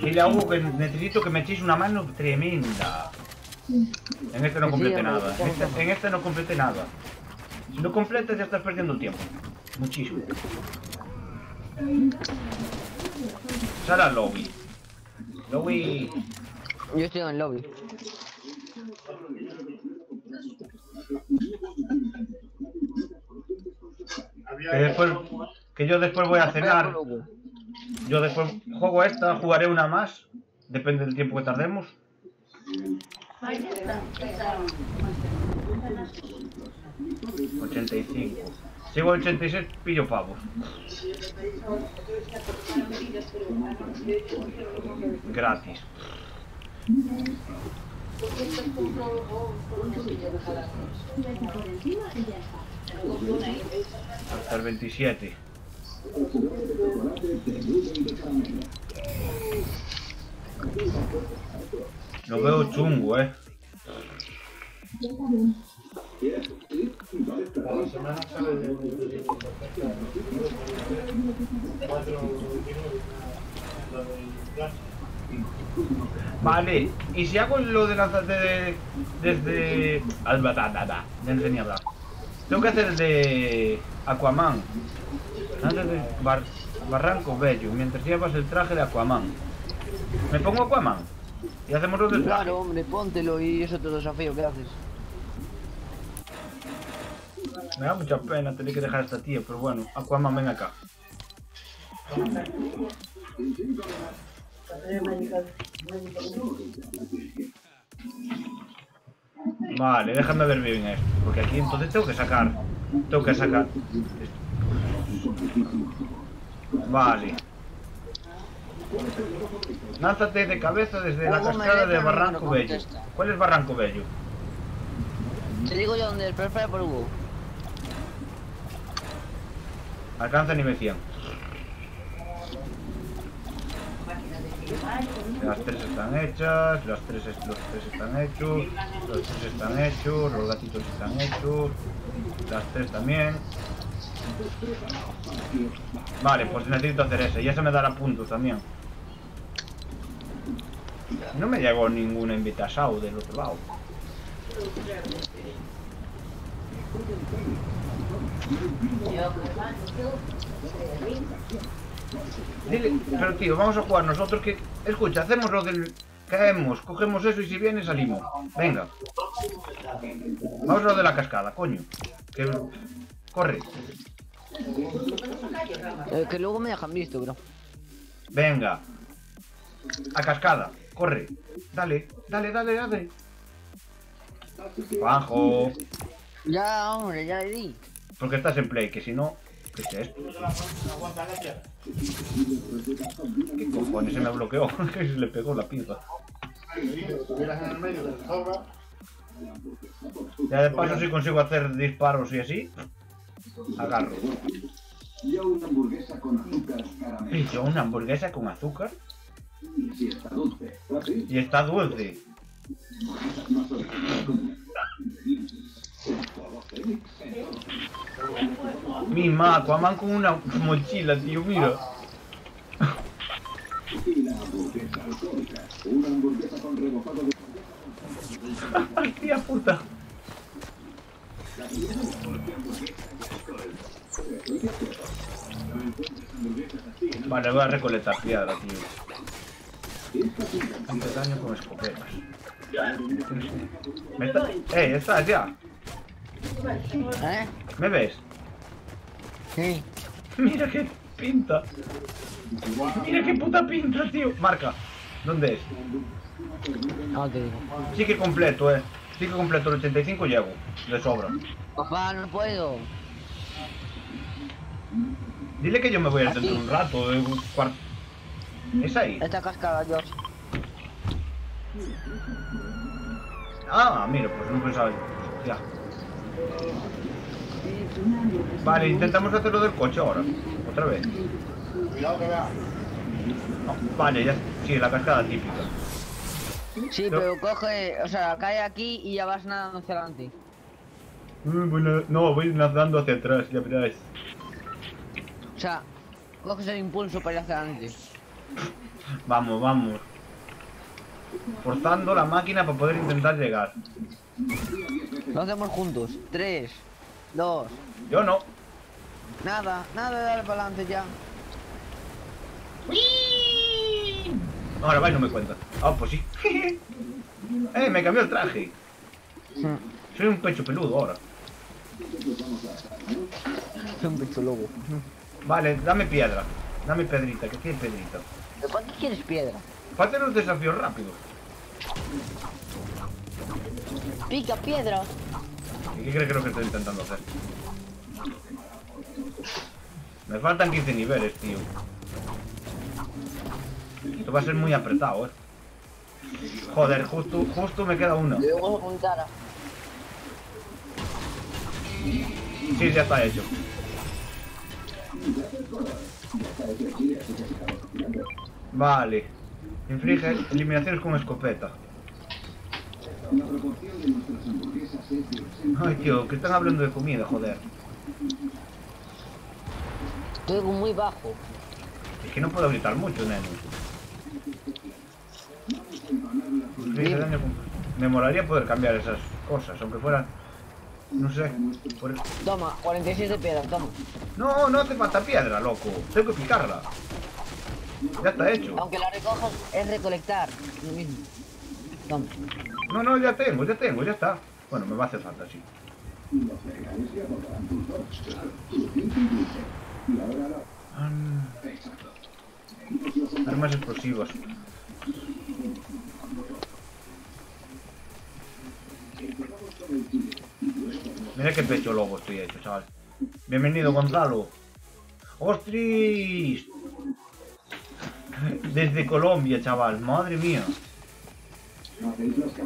Dile a Hugo que necesito que me echéis una mano tremenda. En este no complete nada. En este, en este no complete nada. Si no completas ya estás perdiendo el tiempo. Muchísimo. Sal al lobby. Lobby. Yo estoy en el lobby. Que después, que yo después voy a cenar. Yo después juego esta, jugaré una más. Depende del tiempo que tardemos. ...85... Sigo 86, pillo pavos. Gratis. Hasta el 27. Lo veo chungo, eh. Vale, y si hago lo de lanzar de, desde... Albatata, ya no sé ni hablar. Tengo que hacer el de Aquaman. Antes de Bar- Barranco Bello, mientras llevas el traje de Aquaman. ¿Me pongo Aquaman? Y hacemos lo del traje. Claro, hombre, póntelo y eso te desafío que haces. Me da mucha pena tener que dejar a esta tía, pero bueno, Aquaman, ven acá. Vale, déjame ver bien esto, porque aquí entonces tengo que sacar, tengo que sacar. Vale. Lánzate de cabeza desde la cascada de no Barranco Bello. ¿Cuál es Barranco Bello? Te digo yo dónde, pero espera por Hugo. Alcanza nivel 100. Las tres están hechas, las tres, es- los tres están hechos, los tres están hechos, los gatitos están hechos, las tres también. Vale, pues necesito hacer ese, y ese me dará puntos también. No me llegó ninguna invitación del otro lado. Dile, pero tío, vamos a jugar nosotros que... Escucha, hacemos lo del... Caemos, cogemos eso y si viene salimos. Venga. Vamos a lo de la cascada, coño. Que... Corre. Eh, que luego me dejan visto, bro. Venga. A cascada. Corre. Dale, dale, dale, dale. Juanjo. Ya, hombre, ya le di. Porque estás en play, que si no... ¿Qué es esto? ¿Qué cojones se me bloqueó? que se le pegó la pinza. Ya de paso si consigo hacer disparos y así, agarro. Yo una hamburguesa con azúcar Y caramelo. yo una hamburguesa con azúcar Y está dulce. Y está dulce. más original como Todo Fénix. Mi ma, Aquaman con una mochila, tío, mira. Y la hamburguesa alcohólica. Una hamburguesa con rebozado de ¡Ay, tía puta! Vale, voy a recolectar piedra, tío. Hace daño con escopetas. ¿Me está... ¡Eh, estás ya! ¿Eh? ¿Me ves? Sí. Mira qué pinta. Mira qué puta pinta, tío. Marca. ¿Dónde es? No te digo. Sí que completo, eh. Sí que completo el 85 llego. De sobra. Papá, no puedo. Dile que yo me voy a de un rato, de un cuarto. ¿Es ahí? Esta cascada, Dios. Ah, mira, pues no pensaba. Ya. Vale, intentamos hacer lo del coche ahora. Otra vez. cuidado que vea. Vale, ya. Sí, la cascada típica. Sí, No. pero coge, o sea, cae aquí y ya vas nadando hacia adelante. Bueno, no, voy nadando hacia atrás, ya verás. O sea, coges el impulso para ir hacia adelante. Vamos, vamos. Forzando la máquina para poder intentar llegar. Lo hacemos juntos. Tres, dos, Yo no. nada, nada de dar para adelante ya. Ahora va y no me cuenta. Ah, pues sí. eh, me cambió el traje. Soy un pecho peludo ahora. Es un bicho lobo. Vale, dame piedra. Dame pedrita, que tiene pedrita. ¿Pero para qué quieres piedra? Para hacer los desafíos rápidos. Pica piedra. ¿Y qué crees que lo que estoy intentando hacer? Me faltan 15 niveles, tío. Esto va a ser muy apretado, eh. Joder, justo, justo me queda apuntara. Sí, ya está hecho. Vale. Inflige eliminaciones con escopeta. La proporción de nuestras hamburguesas es de 80 Ay, tío, que están hablando de comida, joder. Estoy muy bajo. Es que no puedo gritar mucho, con- Me molaría poder cambiar esas cosas, aunque fueran... No sé. por- Toma, 46 de piedra, toma. No, no hace falta piedra, loco. Tengo que picarla. Ya está hecho. Aunque la recojas es recolectar. Lo mismo. Toma. No, no, ya tengo, ya tengo, ya está. Bueno, me va a hacer falta, sí. Exacto. Armas explosivas. Mira qué pecho lobo estoy hecho, chaval. Bienvenido, Gonzalo. ¡Ostris! Desde Colombia, chaval. Madre mía.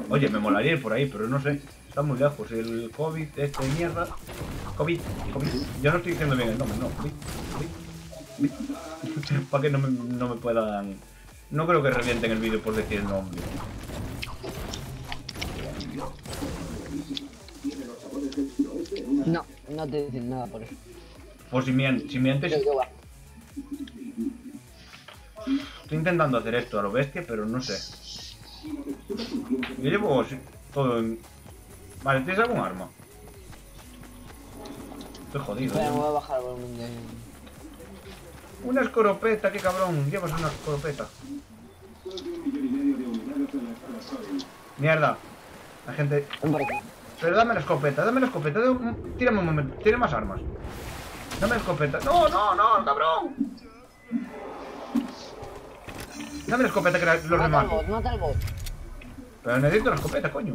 Oye, me molaría ir por ahí, pero no sé. Está muy lejos. El COVID, este mierda. COVID, COVID. Yo no estoy diciendo bien el nombre, no. COVID, COVID, COVID. Para que no me, no me puedan... No creo que revienten el vídeo por decir el nombre. No, no te dicen nada por eso. Por si, mien- si mientes... Estoy intentando hacer esto a lo bestia, pero no sé. Yo llevo todo en... Vale, ¿tienes algún arma? Estoy jodido. Me ¿eh? voy a bajar el volumen de... Una escoropeta, qué cabrón. Llevas una escoropeta. Mierda. La gente... Pero dame la escopeta, dame la escopeta. Tírame un momento, tiene más armas. Dame la escopeta. No, no, no, cabrón. Dame la escopeta que la- los Mata al demás. bot, mata al bot. Pero necesito la escopeta, coño.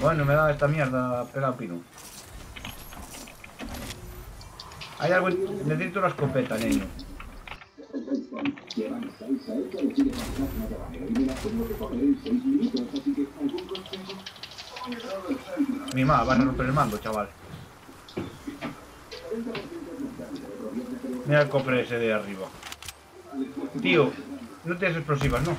Bueno, me da esta mierda pega pino. Hay algo... en- Necesito una escopeta, niño. Mi madre, vas a romper el mando, chaval. Mira el cofre ese de arriba. Tío, no tienes explosivas, ¿no?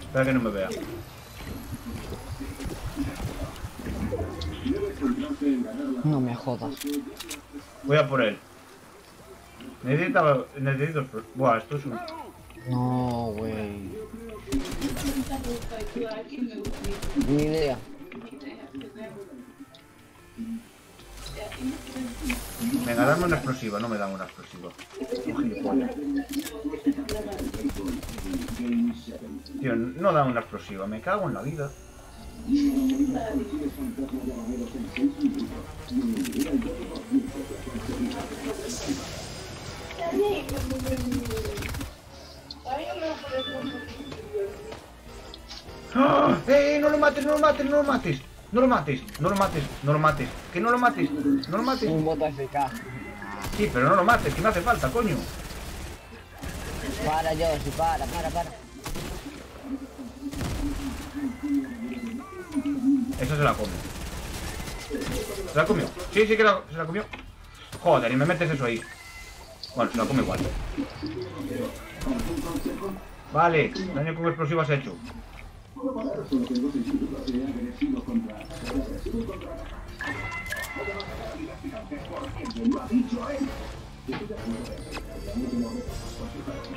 Espera que no me vea. No me jodas. Voy a por él. Necesito... explo- Buah, esto es un... No, güey. Ni idea. Venga, dame una explosiva. No me dan una explosiva. Tío, no dan una explosiva. Me cago en la vida. ¡Ah! ¡Eh! ¡No lo mates! ¡No lo mates! ¡No lo mates! ¡No lo mates! ¡No lo mates! ¡No lo mates! ¡Que no lo mates! ¡No lo mates! Un bota FK. Sí, pero no lo mates, que me hace falta, coño. Para, Yoshi, para, para, para. Esa se la come. ¿Se la comió? Sí, sí que la- se la comió. Joder, y me metes eso ahí. Bueno, se la come igual. Vale, daño con explosivas hecho.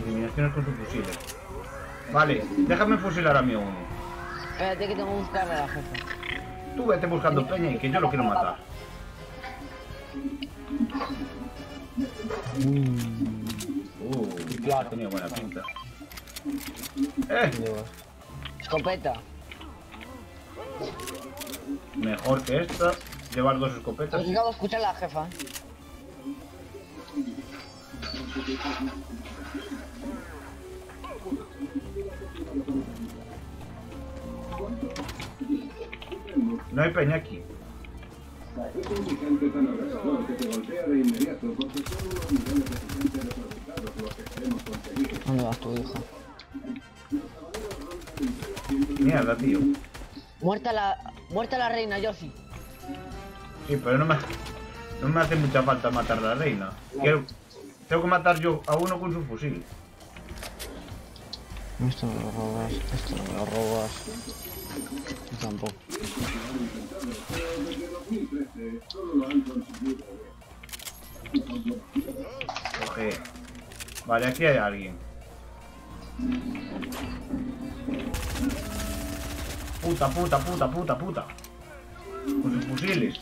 Eliminaciones con sus fusiles. Vale, déjame fusilar a mí uno. Espérate que tengo que buscar a la jefa. Tú vete buscando peña y que yo lo quiero matar. Uh, Claro. tenía buena pinta. Eh, Escopeta. mejor que esta. Llevar dos escopetas. Pues acabo de escuchar a la jefa. No hay peña aquí. Es un picante tan abrasador que te golpea de inmediato porque son unos niveles de exigencia desorbitados los que queremos conseguir. ¿Dónde vas tu hija? Mierda, tío. Muerta la, muerta la reina, Yoshi. Sí, pero no me, no me hace mucha falta matar a la reina. Quiero, tengo que matar yo a uno con su fusil. Esto me lo robas, esto me lo robas. Y tampoco. Coge. Vale, aquí hay alguien. Puta, puta, puta, puta, puta. Con sus fusiles.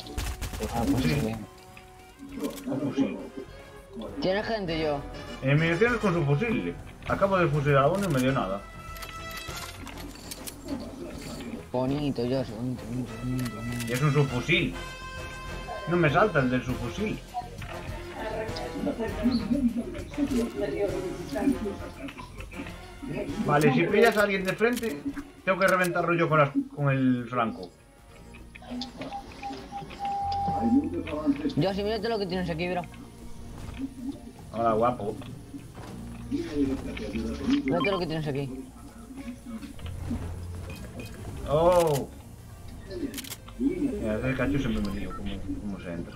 Ah, pues fusil. sí. O fusil. Tiene gente yo. En municiones con su fusil. Acabo de fusilar a uno y me dio nada. Bonito, Yoshi, bonito, bonito, bonito, bonito. Y es un subfusil. No me salta el del subfusil. Vale, si pillas a alguien de frente, tengo que reventarlo yo con, las- con el flanco. Yoshi, mírate lo que tienes aquí, bro. Hola, guapo. Mírate lo que tienes aquí. Oh. Mira, ese cacho siempre me lío cómo, cómo se entra.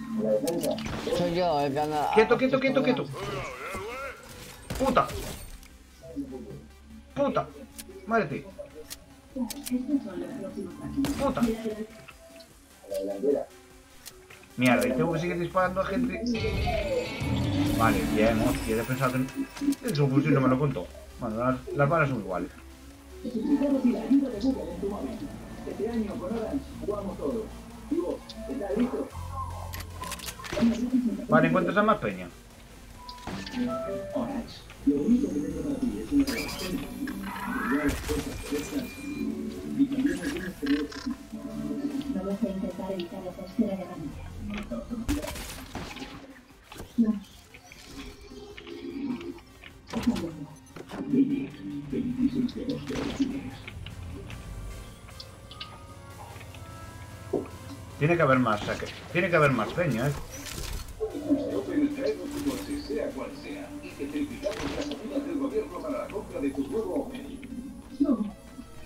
Soy yo el que anda. Quieto, quieto, quieto, quieto. Puta. Puta. Muérete. Puta. Mierda, y tengo que seguir disparando a gente. Vale, bien, hostia, he pensado que... El subfusil no me lo contó. Bueno, las, las balas son iguales. Necesitamos la ayuda de Google en tu móvil. Este año con Orange jugamos todos. ¿Y vos? ¿Estás listo? Vale, encuentras a más peña. Vamos a intentar evitar la. Vamos. Tiene que haber más saque. Tiene que haber más peña, eh.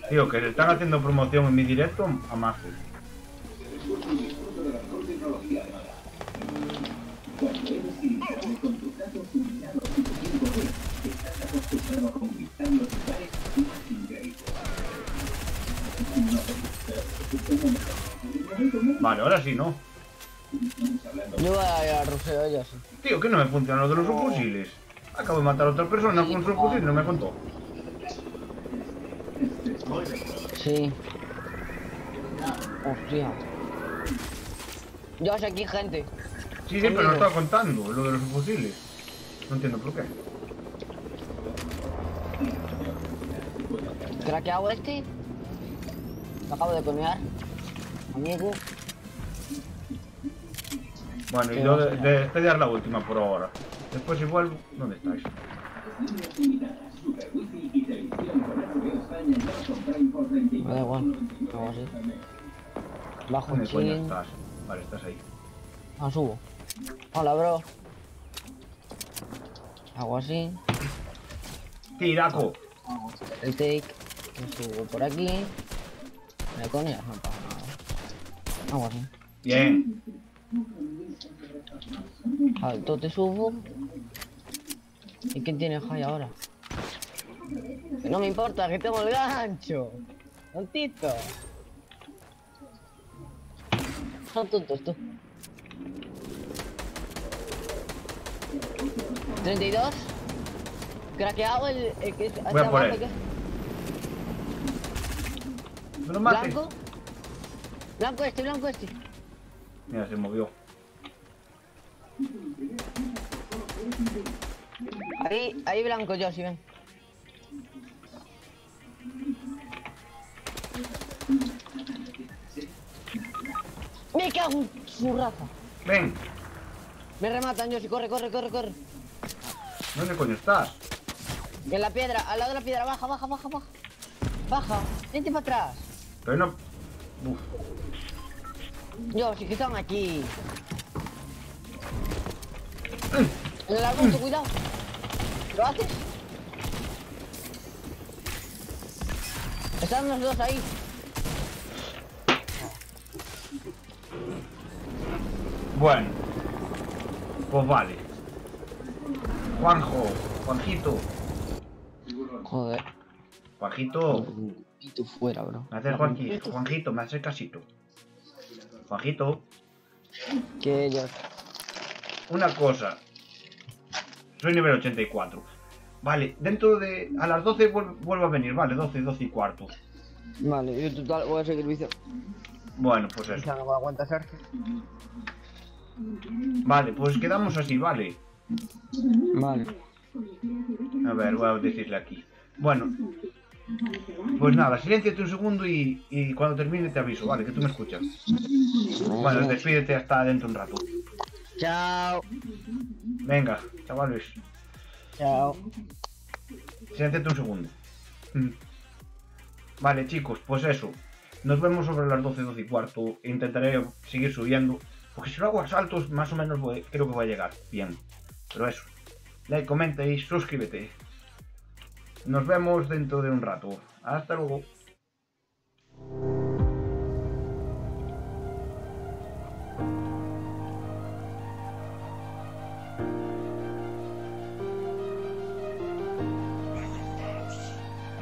Tío, que le están haciendo promoción en mi directo a más. Vale, ahora sí, ¿no? Yo voy a ir al ruseo ya sí. Tío, que no me funciona lo de los subfusiles. Acabo de matar a otra persona con un subfusil y no me contó. Sí. Hostia. Yo sé aquí gente. Sí, sí, pero lo estaba contando, lo de los subfusiles. No entiendo por qué. Craqueado este. Lo acabo de conear. Amigo. Bueno, y ¿Qué yo a de, la última por ahora. Después igual, ¿dónde estáis? Líneas limitadas, super wifi y televisión con HBO España y Amazon Prime por 34,99 Me da igual. Hago así. al mes. Bajo ¿Dónde coño chin. estás? Vale, estás ahí. Ah, subo. Hola, bro. Hago así. ¡Tiraco! El take. Me subo por aquí. Me coneas, no pasa nada. Hago así. Bien. Alto te subo. ¿Y quién tiene high ahora? No me importa, que tengo el gancho. Tontito. Son tontos tú. 32. Craqueado el, el que es Voy a por abajo, él. que- ¡No lo mates! Blanco. Blanco este, blanco este. Mira, se movió. Ahí, ahí blanco yo, si ven. Me cago en su raza. ¡Ven! Me rematan, yo, si corre, corre, corre, corre. ¿Dónde coño estás? En la piedra, al lado de la piedra, baja, baja, baja, baja. Baja, vente para atrás. Pero no... Uf. Yo, si que están aquí. En el arbusto, cuidado. ¿Lo haces? Están los dos ahí. Bueno. Pues vale. Juanjo, Juanjito. Joder. Juanjito. Y tú fuera, bro. Me haces Juanjito. Juanjito, me haces casito. Juanjito. Que ellos. Una cosa. Soy nivel 84. Vale, dentro de... A las 12 vuel- vuelvo a venir, vale, 12, 12 y cuarto. Vale, yo total voy a seguir vicio. Bueno, pues eso. Ya no aguanta. Vale, pues quedamos así, vale. Vale. A ver, voy a decirle aquí. Bueno. Pues nada, silénciate un segundo y, y cuando termine te aviso, vale, que tú me escuchas. Bueno, despídete hasta dentro un rato. Chao. Venga, chavales, Chao. silénciate un segundo. Mm. Vale, chicos, pues eso. Nos vemos sobre las 12, 12 y cuarto. Intentaré seguir subiendo. Porque si lo hago a saltos, más o menos voy- creo que voy a llegar bien. Pero eso. Like, comenta y suscríbete. Nos vemos dentro de un rato. Hasta luego.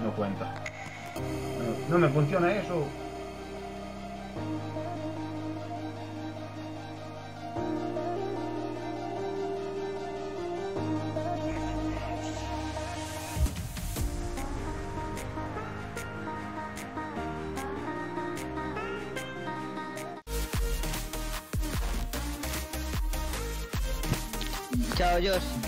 No cuenta. No, no me funciona eso. Chao, Josh.